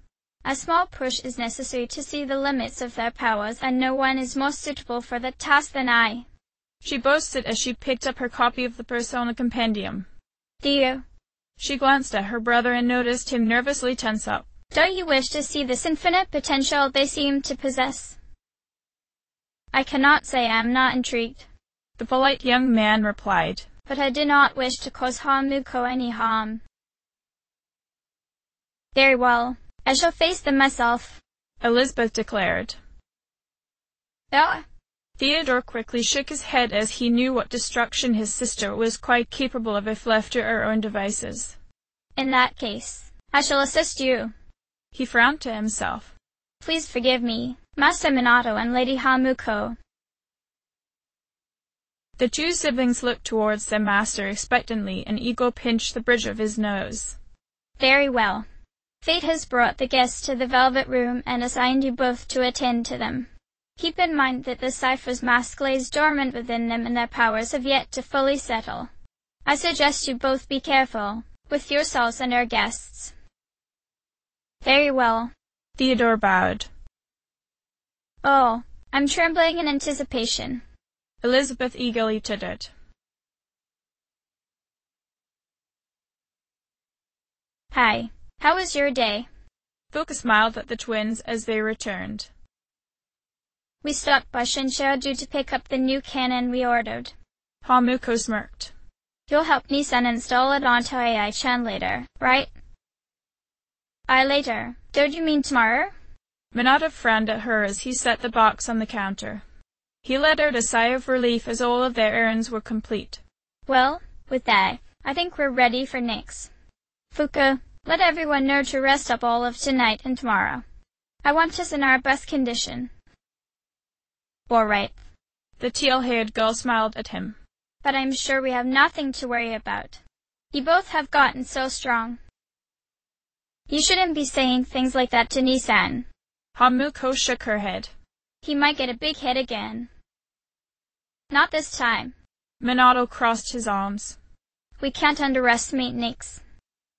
A small push is necessary to see the limits of their powers, and no one is more suitable for the task than I. She boasted as she picked up her copy of the Persona Compendium. Do you? She glanced at her brother and noticed him nervously tense up. Don't you wish to see this infinite potential they seem to possess? I cannot say I am not intrigued. The polite young man replied. But I do not wish to cause Hamuko any harm. Very well. I shall face them myself. Elizabeth declared. Oh, Theodore quickly shook his head as he knew what destruction his sister was quite capable of if left to her own devices. In that case, I shall assist you. He frowned to himself. Please forgive me, Master Minato and Lady Hamuko. The two siblings looked towards their master expectantly, and Igor pinched the bridge of his nose. Very well. Fate has brought the guests to the Velvet Room and assigned you both to attend to them. Keep in mind that the Cypher's mask lays dormant within them and their powers have yet to fully settle. I suggest you both be careful, with yourselves and our guests. Very well. Theodore bowed. Oh, I'm trembling in anticipation. Elizabeth eagerly tittered. Hi, how was your day? Fuka smiled at the twins as they returned. We stopped by Shinshaju to pick up the new cannon we ordered. Hamuko smirked. You'll help Nii-san install it onto Ai-chan later, right? I later. Don't you mean tomorrow? Minato frowned at her as he set the box on the counter. He let out a sigh of relief as all of their errands were complete. Well, with that, I think we're ready for next. Fuka, let everyone know to rest up all of tonight and tomorrow. I want us in our best condition. All right. The teal-haired girl smiled at him. But I'm sure we have nothing to worry about. You both have gotten so strong. You shouldn't be saying things like that to Nii-san. Hamuko shook her head. He might get a big hit again. Not this time. Minato crossed his arms. We can't underestimate Nyx.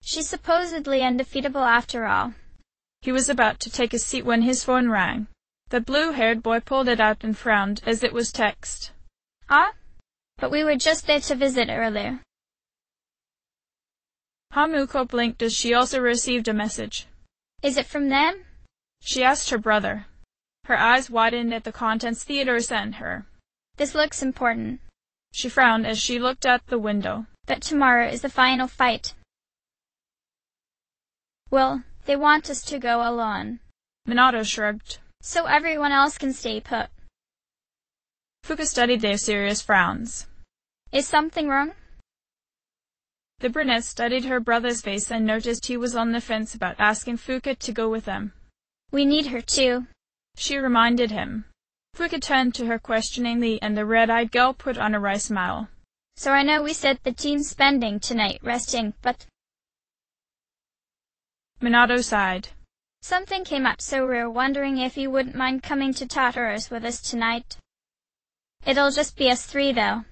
She's supposedly undefeatable after all. He was about to take a seat when his phone rang. The blue-haired boy pulled it out and frowned as it was text. Ah? But we were just there to visit earlier. Hamuko blinked as she also received a message. Is it from them? She asked her brother. Her eyes widened at the contents Theodore sent her. This looks important. She frowned as she looked out the window. But tomorrow is the final fight. Well, they want us to go alone. Minato shrugged. So everyone else can stay put. Fuka studied their serious frowns. Is something wrong? The brunette studied her brother's face and noticed he was on the fence about asking Fuka to go with them. We need her too. She reminded him. Fuka turned to her questioningly and the red-eyed girl put on a wry smile. So I know we said the team's spending tonight resting, but... Minato sighed. Something came up so we're wondering if you wouldn't mind coming to Tartarus with us tonight. It'll just be us three though.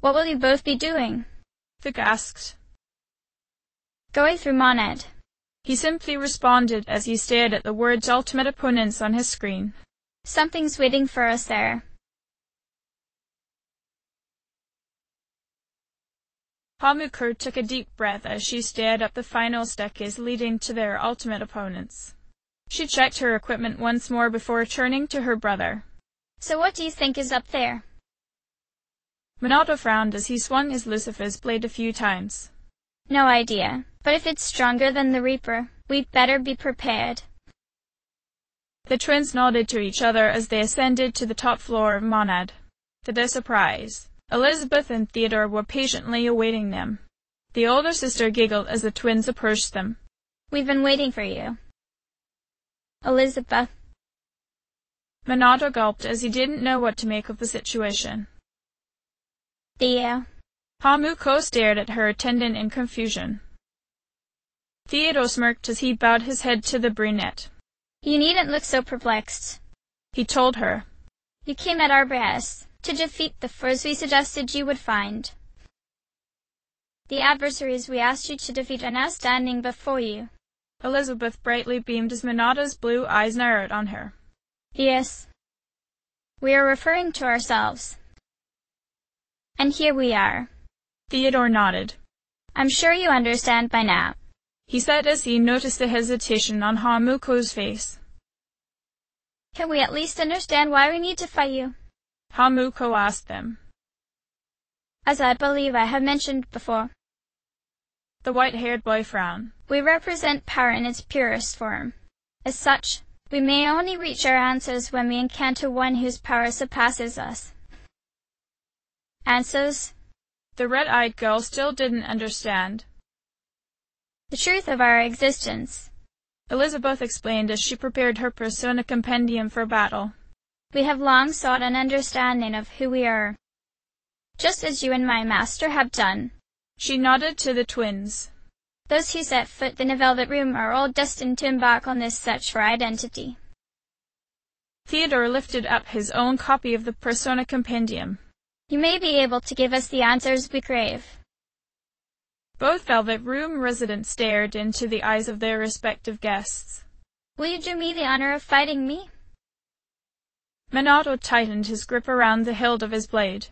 What will you both be doing? Fuka asked. Going through Monad. He simply responded as he stared at the words ultimate opponents on his screen. Something's waiting for us there. Hamuko took a deep breath as she stared up the final staircase leading to their ultimate opponents. She checked her equipment once more before turning to her brother. So what do you think is up there? Minato frowned as he swung his Lucifer's blade a few times. No idea, but if it's stronger than the Reaper, we'd better be prepared. The twins nodded to each other as they ascended to the top floor of Monad. To their surprise, Elizabeth and Theodore were patiently awaiting them. The older sister giggled as the twins approached them. We've been waiting for you. Elizabeth. Minato gulped as he didn't know what to make of the situation. Theo. Hamuko stared at her attendant in confusion. Theodore smirked as he bowed his head to the brunette. You needn't look so perplexed. He told her. You came at our behest to defeat the foes we suggested you would find. The adversaries we asked you to defeat are now standing before you. Elizabeth brightly beamed as Minato's blue eyes narrowed on her. Yes. We are referring to ourselves. And here we are. Theodore nodded. I'm sure you understand by now. He said as he noticed the hesitation on Hamuko's face. Can we at least understand why we need to fight you? Hamuko asked them. As I believe I have mentioned before. The white-haired boy frowned. We represent power in its purest form. As such, we may only reach our answers when we encounter one whose power surpasses us. Answers? The red-eyed girl still didn't understand. The truth of our existence. Elizabeth explained as she prepared her persona compendium for battle. We have long sought an understanding of who we are, just as you and my master have done. She nodded to the twins. Those who set foot in the velvet room are all destined to embark on this search for identity. Theodore lifted up his own copy of the Persona Compendium. You may be able to give us the answers we crave. Both Velvet Room residents stared into the eyes of their respective guests. Will you do me the honor of fighting me? Minato tightened his grip around the hilt of his blade.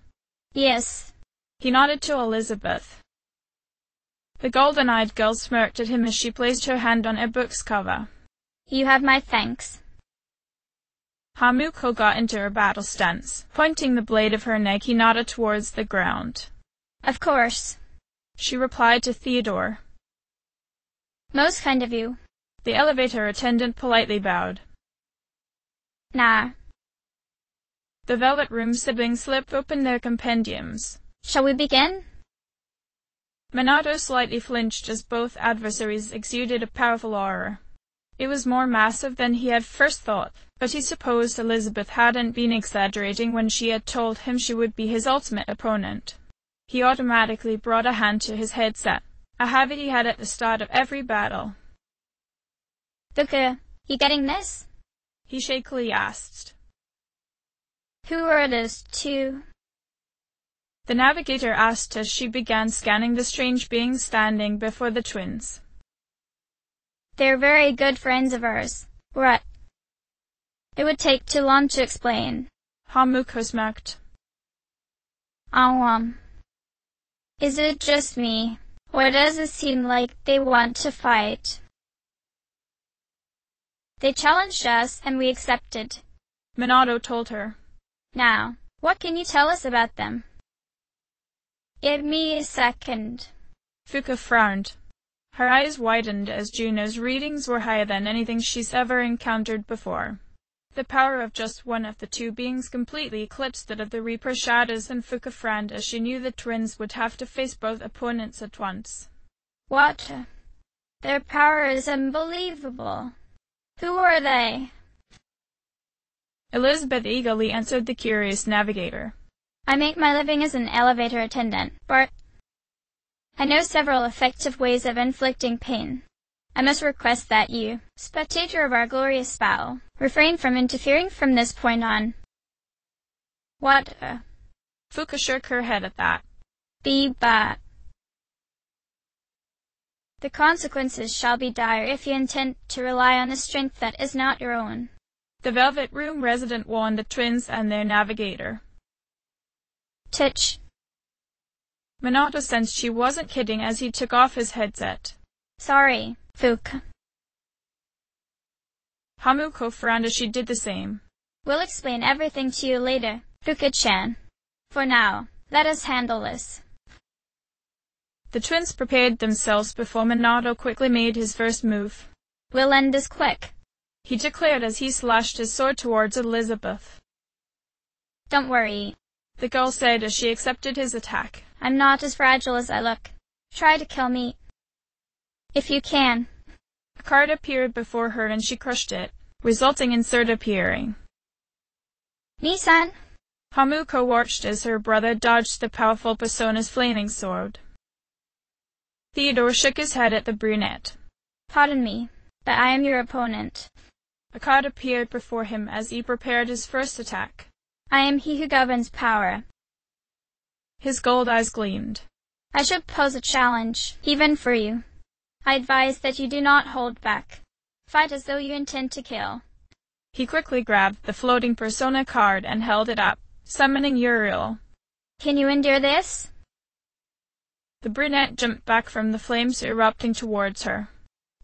Yes. He nodded to Elizabeth. The golden-eyed girl smirked at him as she placed her hand on a book's cover. You have my thanks. Hamuko got into her battle stance. Pointing the blade of her neck, he nodded towards the ground. Of course. She replied to Theodore. Most kind of you. The elevator attendant politely bowed. Nah. The Velvet Room siblings slipped open their compendiums. Shall we begin? Minato slightly flinched as both adversaries exuded a powerful aura. It was more massive than he had first thought, but he supposed Elizabeth hadn't been exaggerating when she had told him she would be his ultimate opponent. He automatically brought a hand to his headset, a habit he had at the start of every battle. Fuka, you getting this? He shakily asked. Who are those two? The navigator asked as she began scanning the strange beings standing before the twins. They're very good friends of ours. What? It would take too long to explain. Hamuko smirked. Oh, um. Is it just me? Or does it seem like they want to fight? They challenged us and we accepted. Minato told her. Now, what can you tell us about them? Give me a second. Fuka frowned. Her eyes widened as Juno's readings were higher than anything she's ever encountered before. The power of just one of the two beings completely eclipsed that of the Reaper Shadows and Fuka frowned as she knew the twins would have to face both opponents at once. What? Their power is unbelievable. Who are they? Elizabeth eagerly answered the curious navigator. I make my living as an elevator attendant, but I know several effective ways of inflicting pain. I must request that you, spectator of our glorious battle, refrain from interfering from this point on. What? Uh, Fuka shook her head at that. be but. The consequences shall be dire if you intend to rely on a strength that is not your own. The Velvet Room resident warned the twins and their navigator. Titch. Minato sensed she wasn't kidding as he took off his headset. Sorry, Fook. Hamuko frowned as she did the same. We'll explain everything to you later, Fuka-chan. For now, let us handle this. The twins prepared themselves before Minato quickly made his first move. We'll end this quick. He declared as he slashed his sword towards Elizabeth. Don't worry. The girl said as she accepted his attack. I'm not as fragile as I look. Try to kill me. If you can. A card appeared before her and she crushed it, resulting in Surt appearing. Nii-san? Hamuko watched as her brother dodged the powerful Persona's flaming sword. Theodore shook his head at the brunette. Pardon me, but I am your opponent. A card appeared before him as he prepared his first attack. I am he who governs power. His gold eyes gleamed. I should pose a challenge, even for you. I advise that you do not hold back. Fight as though you intend to kill. He quickly grabbed the floating Persona card and held it up, summoning Uriel. Can you endure this? The brunette jumped back from the flames erupting towards her.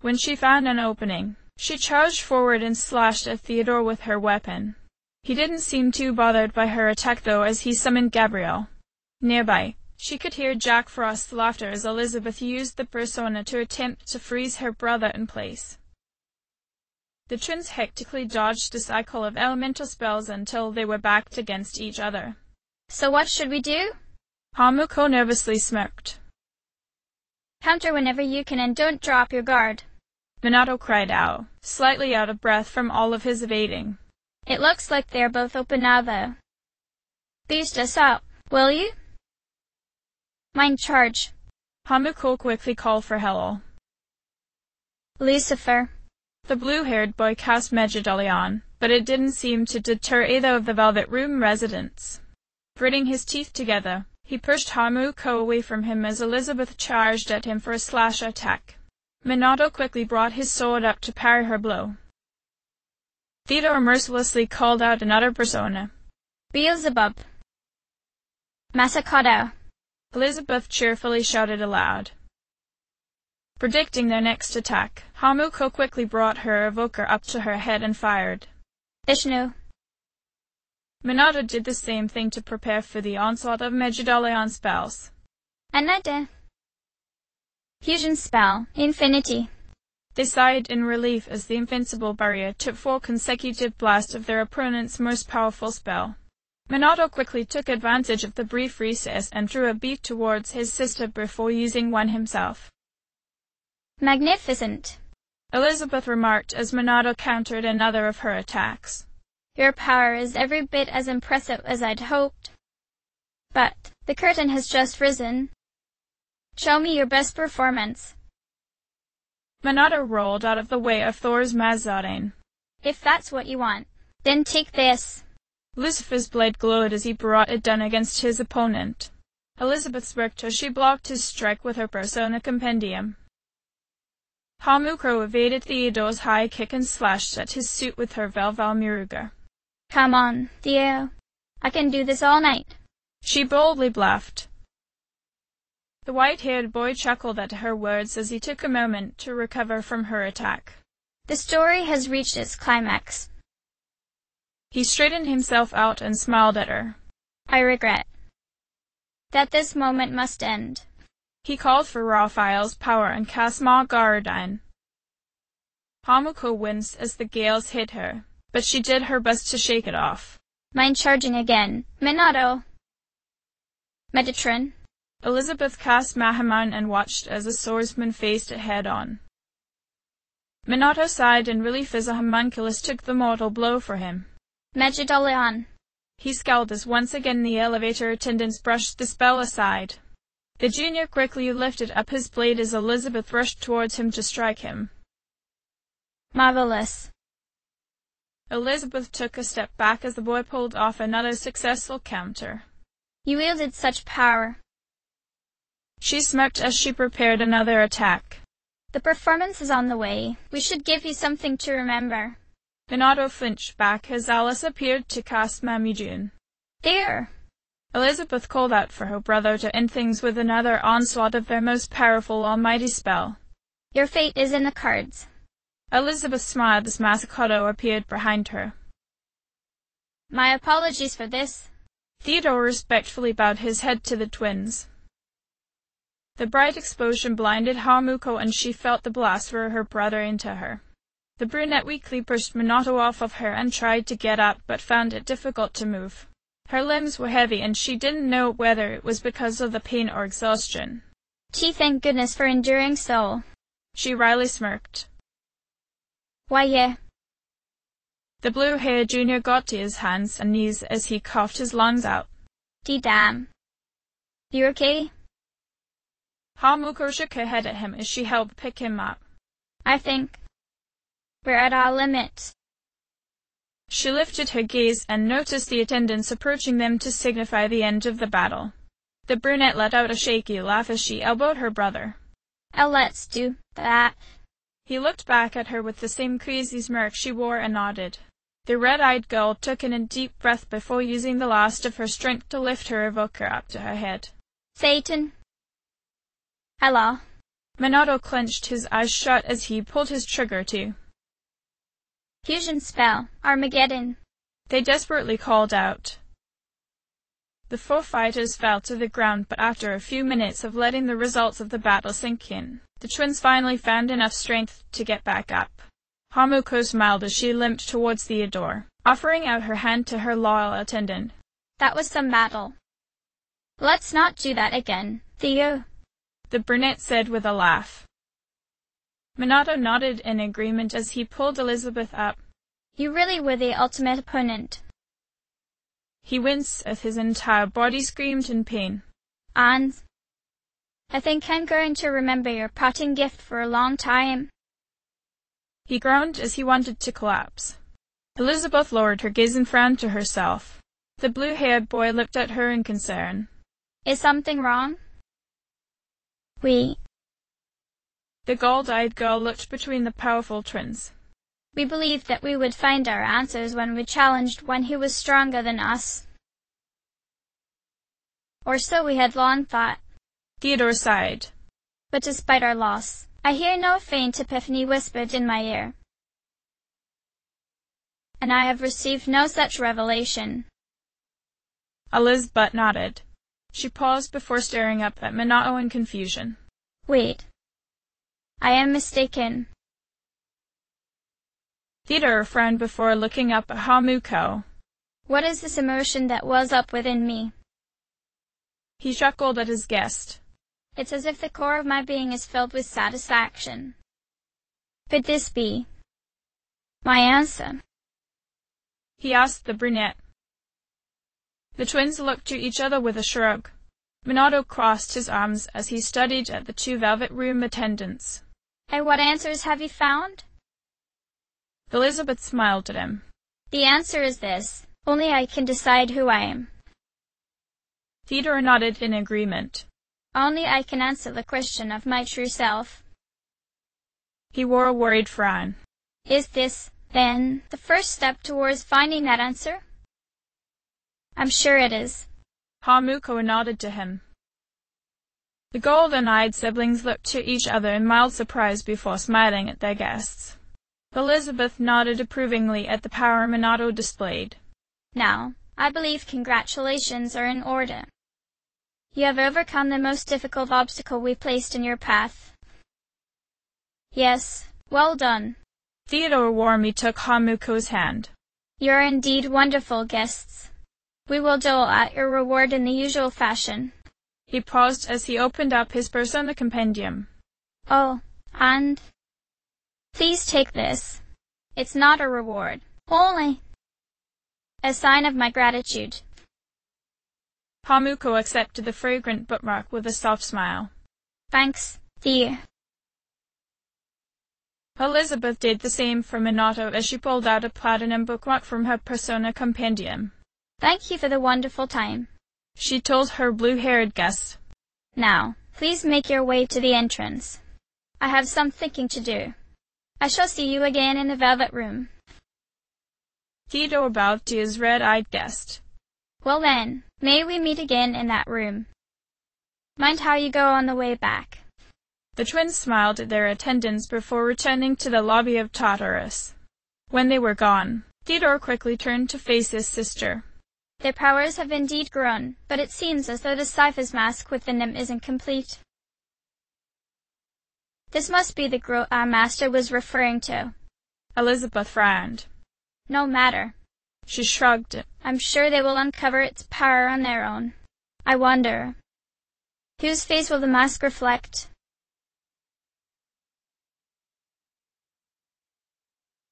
When she found an opening, she charged forward and slashed at Theodore with her weapon. He didn't seem too bothered by her attack though as he summoned Gabriel. Nearby, she could hear Jack Frost's laughter as Elizabeth used the persona to attempt to freeze her brother in place. The twins hectically dodged a cycle of elemental spells until they were backed against each other. So what should we do? Hamuko nervously smirked. Counter whenever you can and don't drop your guard. Minato cried out, slightly out of breath from all of his evading. It looks like they're both open now, though. Boost us up, will you? Mind charge. Hamuko quickly called for hello. Lucifer. The blue-haired boy cast Megidolaon, but it didn't seem to deter either of the Velvet Room residents. Gritting his teeth together, he pushed Hamuko away from him as Elizabeth charged at him for a slash attack. Minato quickly brought his sword up to parry her blow. Theodore mercilessly called out another persona. Beelzebub. Masakado. Elizabeth cheerfully shouted aloud. Predicting their next attack, Hamuko quickly brought her evoker up to her head and fired. Vishnu. Minato did the same thing to prepare for the onslaught of Megidolaon spells. Another. Fusion spell. Infinity. They sighed in relief as the invincible barrier took four consecutive blasts of their opponent's most powerful spell. Minato quickly took advantage of the brief recess and drew a beat towards his sister before using one himself. Magnificent. Elizabeth remarked as Minato countered another of her attacks. Your power is every bit as impressive as I'd hoped. But the curtain has just risen. Show me your best performance. Minato rolled out of the way of Thor's Mazarin. If that's what you want, then take this. Lucifer's blade glowed as he brought it down against his opponent. Elizabeth smirked as she blocked his strike with her Persona Compendium. Hamuko evaded Theodore's high kick and slashed at his suit with her Velval Miruga. Come on, Theo. I can do this all night. She boldly bluffed. The white-haired boy chuckled at her words as he took a moment to recover from her attack. The story has reached its climax. He straightened himself out and smiled at her. I regret that this moment must end. He called for Raphael's power and cast Ma Garadine. Hamuko winced as the gales hit her, but she did her best to shake it off. Mind charging again. Minato. Metatron. Elizabeth cast Mahamaon and watched as the swordsman faced it head-on. Minato sighed in relief as a homunculus took the mortal blow for him. Megidolaon. He scowled as once again the elevator attendants brushed the spell aside. The junior quickly lifted up his blade as Elizabeth rushed towards him to strike him. Marvelous. Elizabeth took a step back as the boy pulled off another successful counter. You wielded such power. She smirked as she prepared another attack. The performance is on the way. We should give you something to remember. Minato flinched back as Alice appeared to cast Mamijun. There! Elizabeth called out for her brother to end things with another onslaught of their most powerful almighty spell. Your fate is in the cards. Elizabeth smiled as Masakado appeared behind her. My apologies for this. Theodore respectfully bowed his head to the twins. The bright explosion blinded Hamuko and she felt the blast throw her brother into her. The brunette weakly pushed Minato off of her and tried to get up, but found it difficult to move. Her limbs were heavy and she didn't know whether it was because of the pain or exhaustion. Gee, thank goodness for enduring so. She wryly smirked. Why, yeah. The blue-haired junior got to his hands and knees as he coughed his lungs out. Dee damn. You okay? Hamuko shook her head at him as she helped pick him up. I think we're at our limit. She lifted her gaze and noticed the attendants approaching them to signify the end of the battle. The brunette let out a shaky laugh as she elbowed her brother. Oh, let's do that. He looked back at her with the same crazy smirk she wore and nodded. The red-eyed girl took in a deep breath before using the last of her strength to lift her evoker up to her head. Satan. Hello. Minato clenched his eyes shut as he pulled his trigger too. Fusion spell, Armageddon. They desperately called out. The four fighters fell to the ground, but after a few minutes of letting the results of the battle sink in, the twins finally found enough strength to get back up. Hamuko smiled as she limped towards Theodore, offering out her hand to her loyal attendant. That was some battle. Let's not do that again, Theo. The brunette said with a laugh. Minato nodded in agreement as he pulled Elizabeth up. You really were the ultimate opponent. He winced as his entire body screamed in pain. And I think I'm going to remember your parting gift for a long time. He groaned as he wanted to collapse. Elizabeth lowered her gaze and frowned to herself. The blue-haired boy looked at her in concern. Is something wrong? We... The gold-eyed girl looked between the powerful twins. We believed that we would find our answers when we challenged one who was stronger than us. Or so we had long thought. Theodore sighed. But despite our loss, I hear no faint epiphany whispered in my ear. And I have received no such revelation. Elizabeth nodded. She paused before staring up at Minato in confusion. Wait. I am mistaken. Theodore frowned before looking up at Hamuko. What is this emotion that wells up within me? He chuckled at his guest. It's as if the core of my being is filled with satisfaction. Could this be my answer? He asked the brunette. The twins looked to each other with a shrug. Minato crossed his arms as he studied at the two velvet room attendants. And what answers have you found? Elizabeth smiled at him. The answer is this. Only I can decide who I am. Theodore nodded in agreement. Only I can answer the question of my true self. He wore a worried frown. Is this, then, the first step towards finding that answer? I'm sure it is. Hamuko nodded to him. The golden-eyed siblings looked to each other in mild surprise before smiling at their guests. Elizabeth nodded approvingly at the power Minato displayed. Now, I believe congratulations are in order. You have overcome the most difficult obstacle we placed in your path. Yes, well done. Theodore warmly took Hamuko's hand. You are indeed wonderful guests. We will dole out your reward in the usual fashion. He paused as he opened up his Persona Compendium. Oh, and please take this. It's not a reward, only a sign of my gratitude. Hamuko accepted the fragrant bookmark with a soft smile. Thanks, dear. Elizabeth did the same for Minato as she pulled out a platinum bookmark from her Persona Compendium. Thank you for the wonderful time. She told her blue-haired guest. Now, please make your way to the entrance. I have some thinking to do. I shall see you again in the Velvet Room. Theodore bowed to his red-eyed guest. Well then, may we meet again in that room. Mind how you go on the way back. The twins smiled at their attendants before returning to the lobby of Tartarus. When they were gone, Theodore quickly turned to face his sister. Their powers have indeed grown, but it seems as though the Cypher's mask within them isn't complete. This must be the growth our master was referring to. Elizabeth frowned. No matter. She shrugged. I'm sure they will uncover its power on their own. I wonder, whose face will the mask reflect?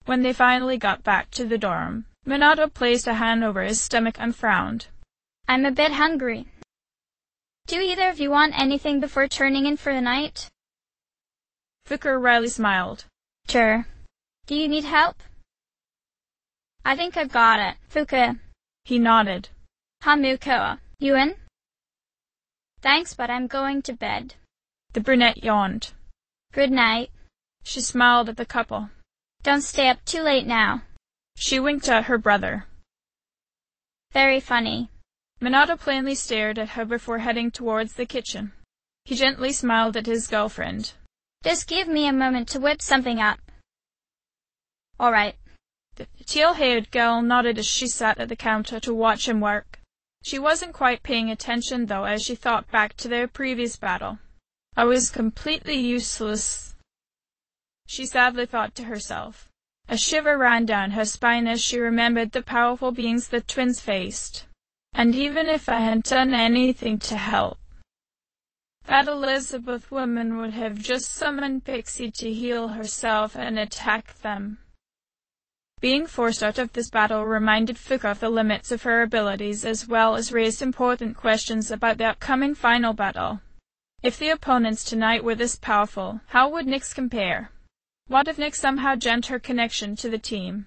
When they finally got back to the dorm, Minato placed a hand over his stomach and frowned. I'm a bit hungry. Do either of you want anything before turning in for the night? Fuka Riley smiled. Sure. Do you need help? I think I've got it. Fuka. He nodded. Hamuko, you in? Thanks, but I'm going to bed. The brunette yawned. Good night. She smiled at the couple. Don't stay up too late now. She winked at her brother. Very funny. Minato plainly stared at her before heading towards the kitchen. He gently smiled at his girlfriend. Just give me a moment to whip something up. All right. The teal-haired girl nodded as she sat at the counter to watch him work. She wasn't quite paying attention, though, as she thought back to their previous battle. I was completely useless, she sadly thought to herself. A shiver ran down her spine as she remembered the powerful beings the twins faced. And even if I had done anything to help, that Elizabeth woman would have just summoned Pixie to heal herself and attack them. Being forced out of this battle reminded Fuka of the limits of her abilities as well as raised important questions about the upcoming final battle. If the opponents tonight were this powerful, how would Nyx compare? What if Nyx somehow jammed her connection to the team?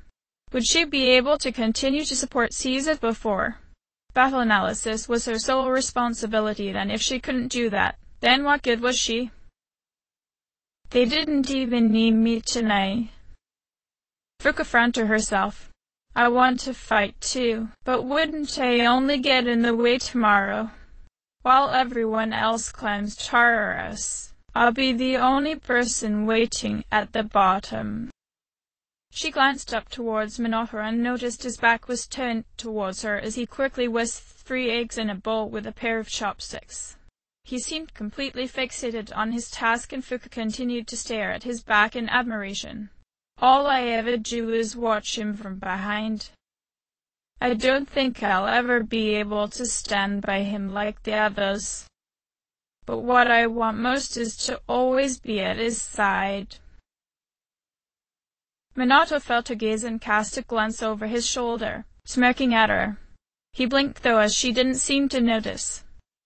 Would she be able to continue to support SEES as before? Battle analysis was her sole responsibility then if she couldn't do that, then what good was she? They didn't even need me tonight. Fuka frowned to herself. I want to fight too, but wouldn't I only get in the way tomorrow? While everyone else climbs Tartarus, I'll be the only person waiting at the bottom. She glanced up towards Minato and noticed his back was turned towards her as he quickly whisked three eggs in a bowl with a pair of chopsticks. He seemed completely fixated on his task and Fuka continued to stare at his back in admiration. All I ever do is watch him from behind. I don't think I'll ever be able to stand by him like the others. But what I want most is to always be at his side. Minato felt her gaze and cast a glance over his shoulder, smirking at her. He blinked though as she didn't seem to notice.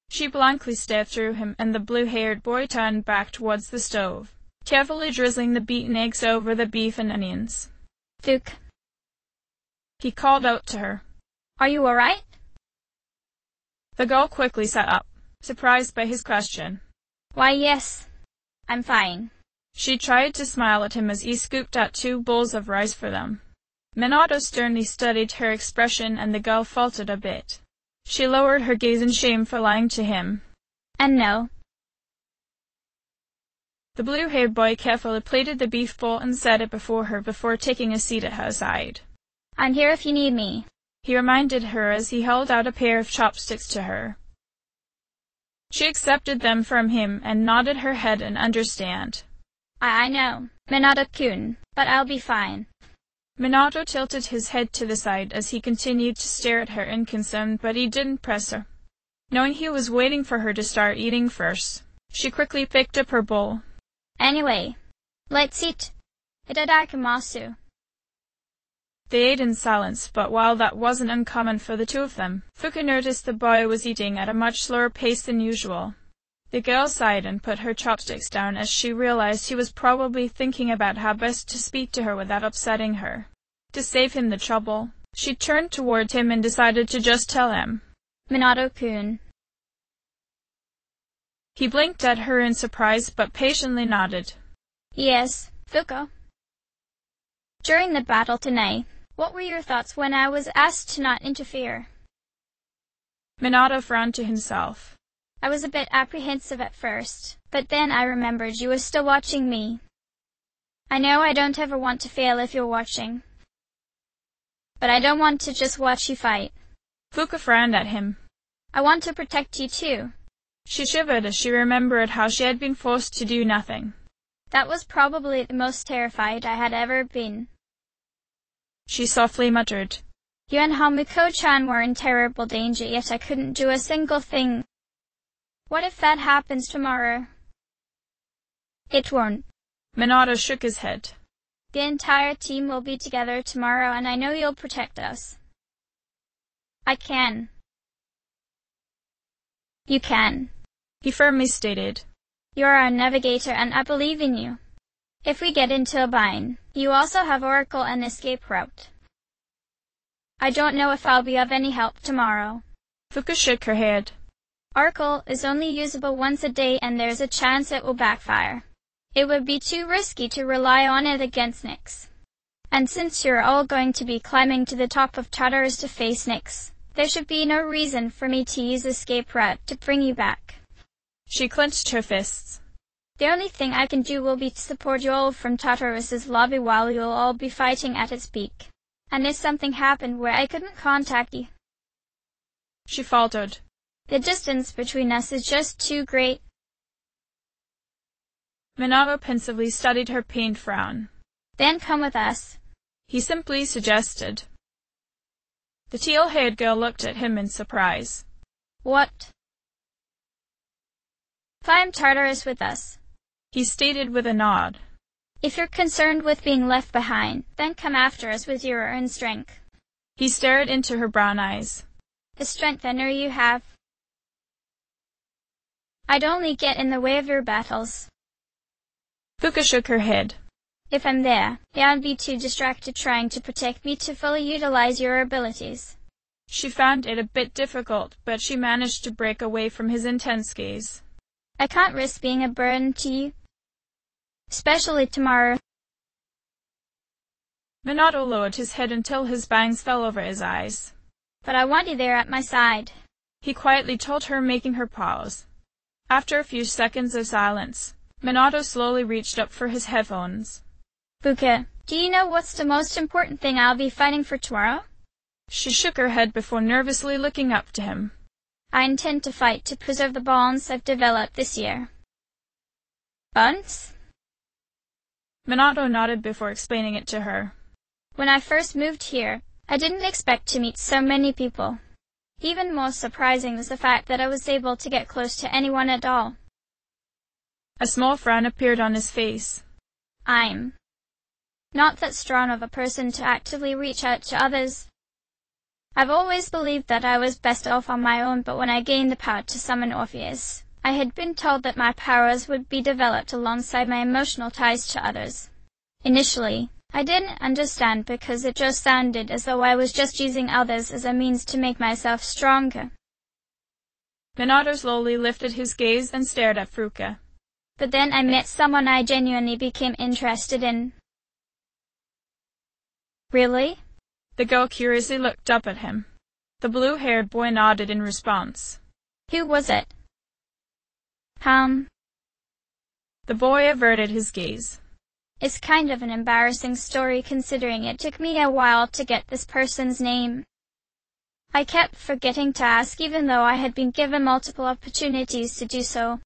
She blankly stared through him and the blue-haired boy turned back towards the stove carefully drizzling the beaten eggs over the beef and onions. Duke. He called out to her. Are you all right? The girl quickly sat up, surprised by his question. Why, yes. I'm fine. She tried to smile at him as he scooped out two bowls of rice for them. Minato sternly studied her expression and the girl faltered a bit. She lowered her gaze in shame for lying to him. And no, the blue-haired boy carefully plated the beef bowl and set it before her before taking a seat at her side. I'm here if you need me, he reminded her as he held out a pair of chopsticks to her. She accepted them from him and nodded her head in understand. I, I know, Minato-kun, but I'll be fine. Minato tilted his head to the side as he continued to stare at her in concern, but he didn't press her. Knowing he was waiting for her to start eating first, she quickly picked up her bowl, Anyway, let's eat. Itadakimasu. They ate in silence, but while that wasn't uncommon for the two of them, Fuka noticed the boy was eating at a much slower pace than usual. The girl sighed and put her chopsticks down as she realized he was probably thinking about how best to speak to her without upsetting her. To save him the trouble, she turned toward him and decided to just tell him. Minato-kun, he blinked at her in surprise, but patiently nodded. Yes, Fuka. During the battle tonight, what were your thoughts when I was asked to not interfere? Minato frowned to himself. I was a bit apprehensive at first, but then I remembered you were still watching me. I know I don't ever want to fail if you're watching. But I don't want to just watch you fight. Fuka frowned at him. I want to protect you too. She shivered as she remembered how she had been forced to do nothing. That was probably the most terrified I had ever been. She softly muttered. You and Hamuko-chan were in terrible danger, yet I couldn't do a single thing. What if that happens tomorrow? It won't. Minato shook his head. The entire team will be together tomorrow and I know you'll protect us. I can. You can he firmly stated. You are our navigator and I believe in you. If we get into a bind, you also have Oracle and escape route. I don't know if I'll be of any help tomorrow. Fuka shook her head. Oracle is only usable once a day and there's a chance it will backfire. It would be too risky to rely on it against Nyx. And since you're all going to be climbing to the top of Tartarus to face Nyx, there should be no reason for me to use escape route to bring you back. She clenched her fists. The only thing I can do will be to support you all from Tartarus's lobby while you'll all be fighting at its peak. And if something happened where I couldn't contact you... She faltered. The distance between us is just too great. Minato pensively studied her pained frown. Then come with us. He simply suggested. The teal-haired girl looked at him in surprise. What? Climb Tartarus with us, he stated with a nod. If you're concerned with being left behind, then come after us with your own strength. He stared into her brown eyes. The strength I know you have. I'd only get in the way of your battles. Fuka shook her head. If I'm there, I'd be too distracted trying to protect me to fully utilize your abilities. She found it a bit difficult, but she managed to break away from his intense gaze. I can't risk being a burden to you. Especially tomorrow. Minato lowered his head until his bangs fell over his eyes. But I want you there at my side. He quietly told her, making her pause. After a few seconds of silence, Minato slowly reached up for his headphones. Fuka, do you know what's the most important thing I'll be fighting for tomorrow? She shook her head before nervously looking up to him. I intend to fight to preserve the bonds I've developed this year. Bonds? Minato nodded before explaining it to her. When I first moved here, I didn't expect to meet so many people. Even more surprising was the fact that I was able to get close to anyone at all. A small frown appeared on his face. I'm not that strong of a person to actively reach out to others. I've always believed that I was best off on my own, but when I gained the power to summon Orpheus, I had been told that my powers would be developed alongside my emotional ties to others. Initially, I didn't understand because it just sounded as though I was just using others as a means to make myself stronger. Minato slowly lifted his gaze and stared at Fuka. But then I met someone I genuinely became interested in. Really? The girl curiously looked up at him. The blue-haired boy nodded in response. Who was it? Um. The boy averted his gaze. It's kind of an embarrassing story considering it took me a while to get this person's name. I kept forgetting to ask even though I had been given multiple opportunities to do so.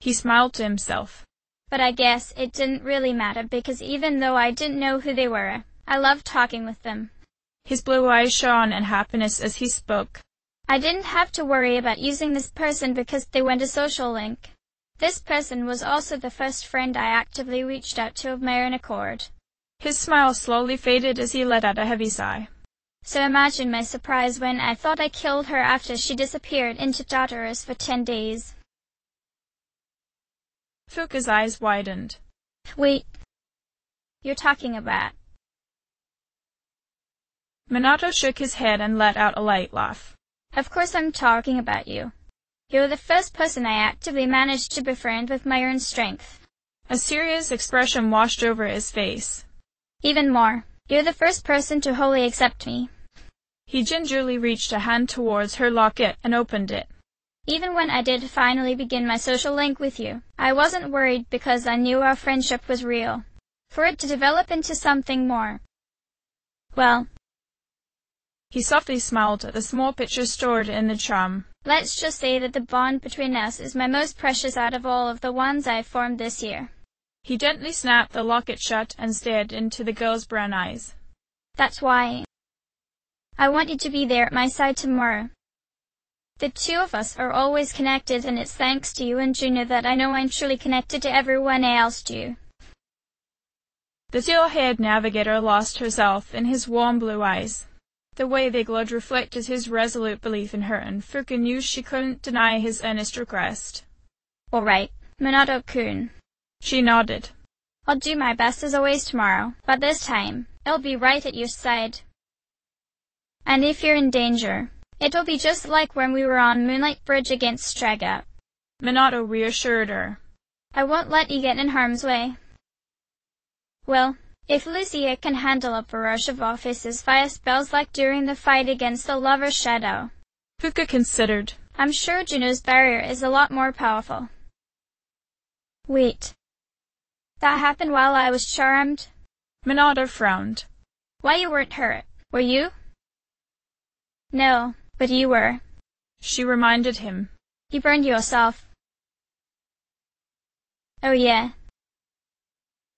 He smiled to himself. But I guess it didn't really matter because even though I didn't know who they were, I loved talking with them. His blue eyes shone in happiness as he spoke. I didn't have to worry about using this person because they went a social link. This person was also the first friend I actively reached out to of my own accord. His smile slowly faded as he let out a heavy sigh. So imagine my surprise when I thought I killed her after she disappeared into Tartarus for ten days. Fuka's eyes widened. Wait. You're talking about Minato shook his head and let out a light laugh. Of course I'm talking about you. You're the first person I actively managed to befriend with my own strength. A serious expression washed over his face. Even more, you're the first person to wholly accept me. He gingerly reached a hand towards her locket and opened it. Even when I did finally begin my social link with you, I wasn't worried because I knew our friendship was real. For it to develop into something more. Well, he softly smiled at the small picture stored in the charm. Let's just say that the bond between us is my most precious out of all of the ones I've formed this year. He gently snapped the locket shut and stared into the girl's brown eyes. That's why I want you to be there at my side tomorrow. The two of us are always connected and it's thanks to you and Juno that I know I'm truly connected to everyone else too. The teal-haired navigator lost herself in his warm blue eyes. The way they glowed reflected his resolute belief in her, and Fuka knew she couldn't deny his earnest request. All right, Minato-kun. She nodded. I'll do my best as always tomorrow, but this time, I'll be right at your side. And if you're in danger, it'll be just like when we were on Moonlight Bridge against Strega. Minato reassured her. I won't let you get in harm's way. Well, if Lucia can handle a barrage of Orpheus's fire spells like during the fight against the Lover's Shadow, Fuka considered. I'm sure Juno's barrier is a lot more powerful. Wait. That happened while I was charmed? Minato frowned. Why you weren't hurt, were you? No, but you were. She reminded him. You burned yourself. Oh yeah,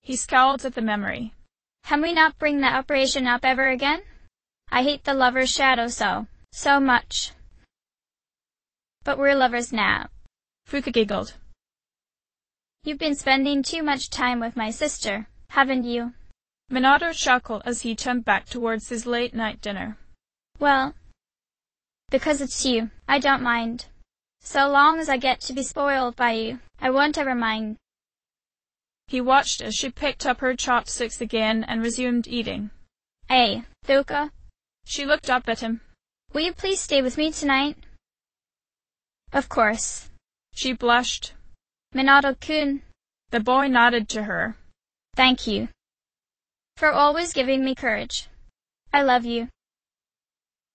he scowled at the memory. Can we not bring the operation up ever again? I hate the lover's shadow so, so much. But we're lovers now. Fuka giggled. You've been spending too much time with my sister, haven't you? Minato chuckled as he turned back towards his late-night dinner. Well, because it's you, I don't mind. So long as I get to be spoiled by you, I won't ever mind. He watched as she picked up her chopsticks again and resumed eating. Hey, Fuka. She looked up at him. will you please stay with me tonight? Of course. She blushed. Minato-kun, The boy nodded to her. thank you. For always giving me courage. I love you.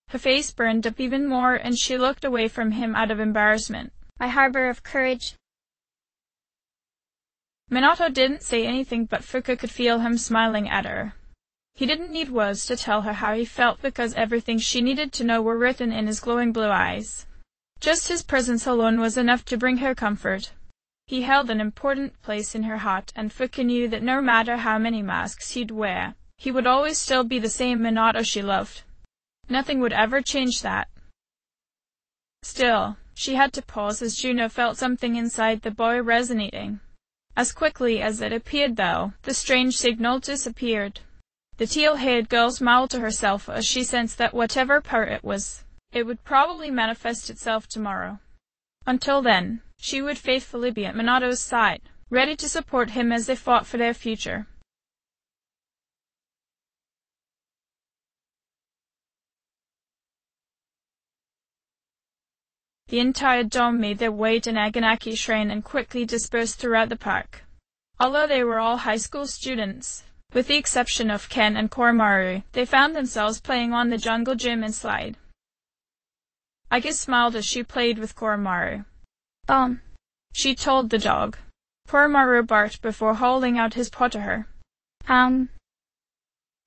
Her face burned up even more and she looked away from him out of embarrassment. My harbor of courage. Minato didn't say anything but Fuka could feel him smiling at her. He didn't need words to tell her how he felt because everything she needed to know were written in his glowing blue eyes. Just his presence alone was enough to bring her comfort. He held an important place in her heart and Fuka knew that no matter how many masks he'd wear, he would always still be the same Minato she loved. Nothing would ever change that. Still, she had to pause as Juno felt something inside the boy resonating. As quickly as it appeared, though, the strange signal disappeared. The teal-haired girl smiled to herself as she sensed that whatever part it was, it would probably manifest itself tomorrow. Until then, she would faithfully be at Minato's side, ready to support him as they fought for their future. The entire dome made their way to Naganaki Shrine and quickly dispersed throughout the park. Although they were all high school students, with the exception of Ken and Koromaru, they found themselves playing on the jungle gym and slide. Aki smiled as she played with Koromaru. Bomb. She told the dog. Koromaru barked before holding out his paw to her. Um.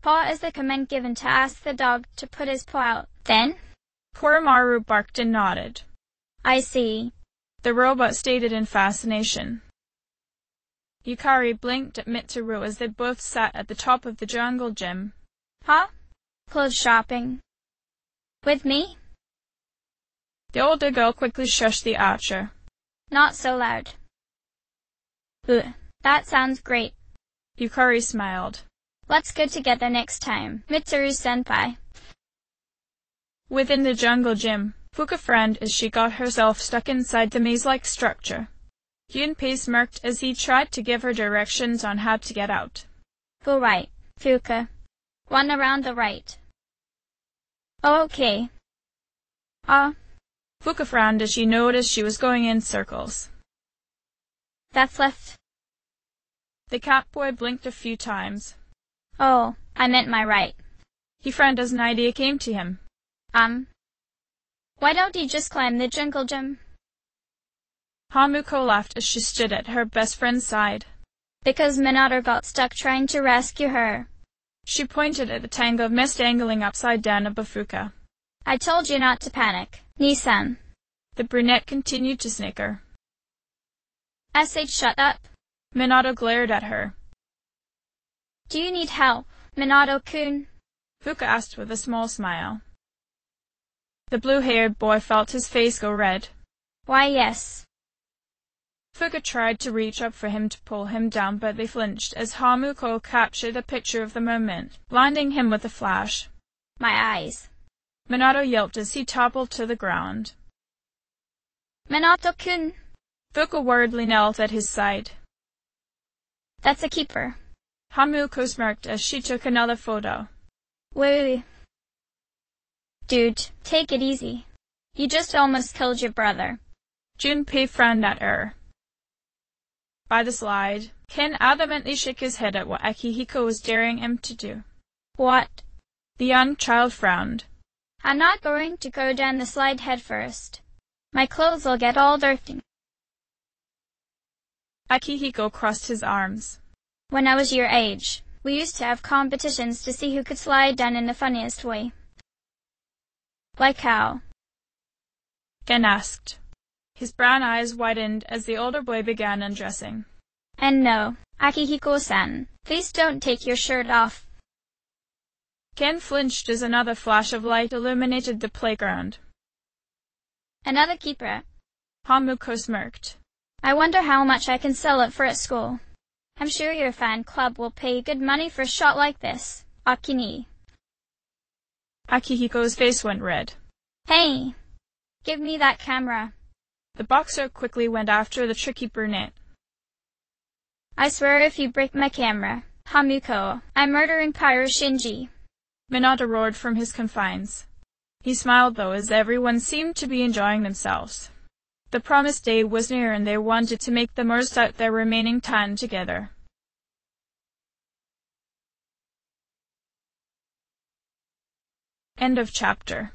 Paw is the command given to ask the dog to put his paw out. Then? Koromaru barked and nodded. I see. The robot stated in fascination. Yukari blinked at Mitsuru as they both sat at the top of the jungle gym. Huh? Clothes shopping. With me? The older girl quickly shushed the archer. Not so loud. Ugh, that sounds great. Yukari smiled. Let's go together next time, Mitsuru-senpai. Within the jungle gym, Fuka frowned as she got herself stuck inside the maze-like structure. Junpei smirked as he tried to give her directions on how to get out. Go right, Fuka. One around the right. Oh, okay. Ah, Fuka frowned as she noticed she was going in circles. that's left. The catboy blinked a few times. Oh, I meant my right. He frowned as an idea came to him. Um. Why don't you just climb the jungle gym? Hamuko laughed as she stood at her best friend's side. Because Minato got stuck trying to rescue her. She pointed at the tangle of mist dangling upside down above Fuka. I told you not to panic, Nii-san. The brunette continued to snicker. SH shut up. Minato glared at her. Do you need help, Minato-kun? Fuka asked with a small smile. The blue-haired boy felt his face go red. Why yes. Fuka tried to reach up for him to pull him down, but they flinched as Hamuko captured a picture of the moment, blinding him with a flash. My eyes. Minato yelped as he toppled to the ground. Minato-kun. Fuka worriedly knelt at his side. That's a keeper. Hamuko smirked as she took another photo. Wait. Dude, take it easy. You just almost killed your brother. Junpei frowned at her. By the slide, Ken adamantly shook his head at what Akihiko was daring him to do. What? The young child frowned. I'm not going to go down the slide head first. My clothes will get all dirty. Akihiko crossed his arms. When I was your age, we used to have competitions to see who could slide down in the funniest way. Like how? Ken asked. His brown eyes widened as the older boy began undressing. And no, Akihiko-san, please don't take your shirt off. Ken flinched as another flash of light illuminated the playground. Another keeper. Hamuko smirked. I wonder how much I can sell it for at school. I'm sure your fan club will pay good money for a shot like this. Akini. Akihiko's face went red. Hey! Give me that camera. The boxer quickly went after the tricky brunette. I swear if you break my camera, Hamuko, I'm murdering Pyro Shinji. Minato roared from his confines. He smiled though as everyone seemed to be enjoying themselves. The promised day was near and they wanted to make the most out their remaining time together. End of chapter.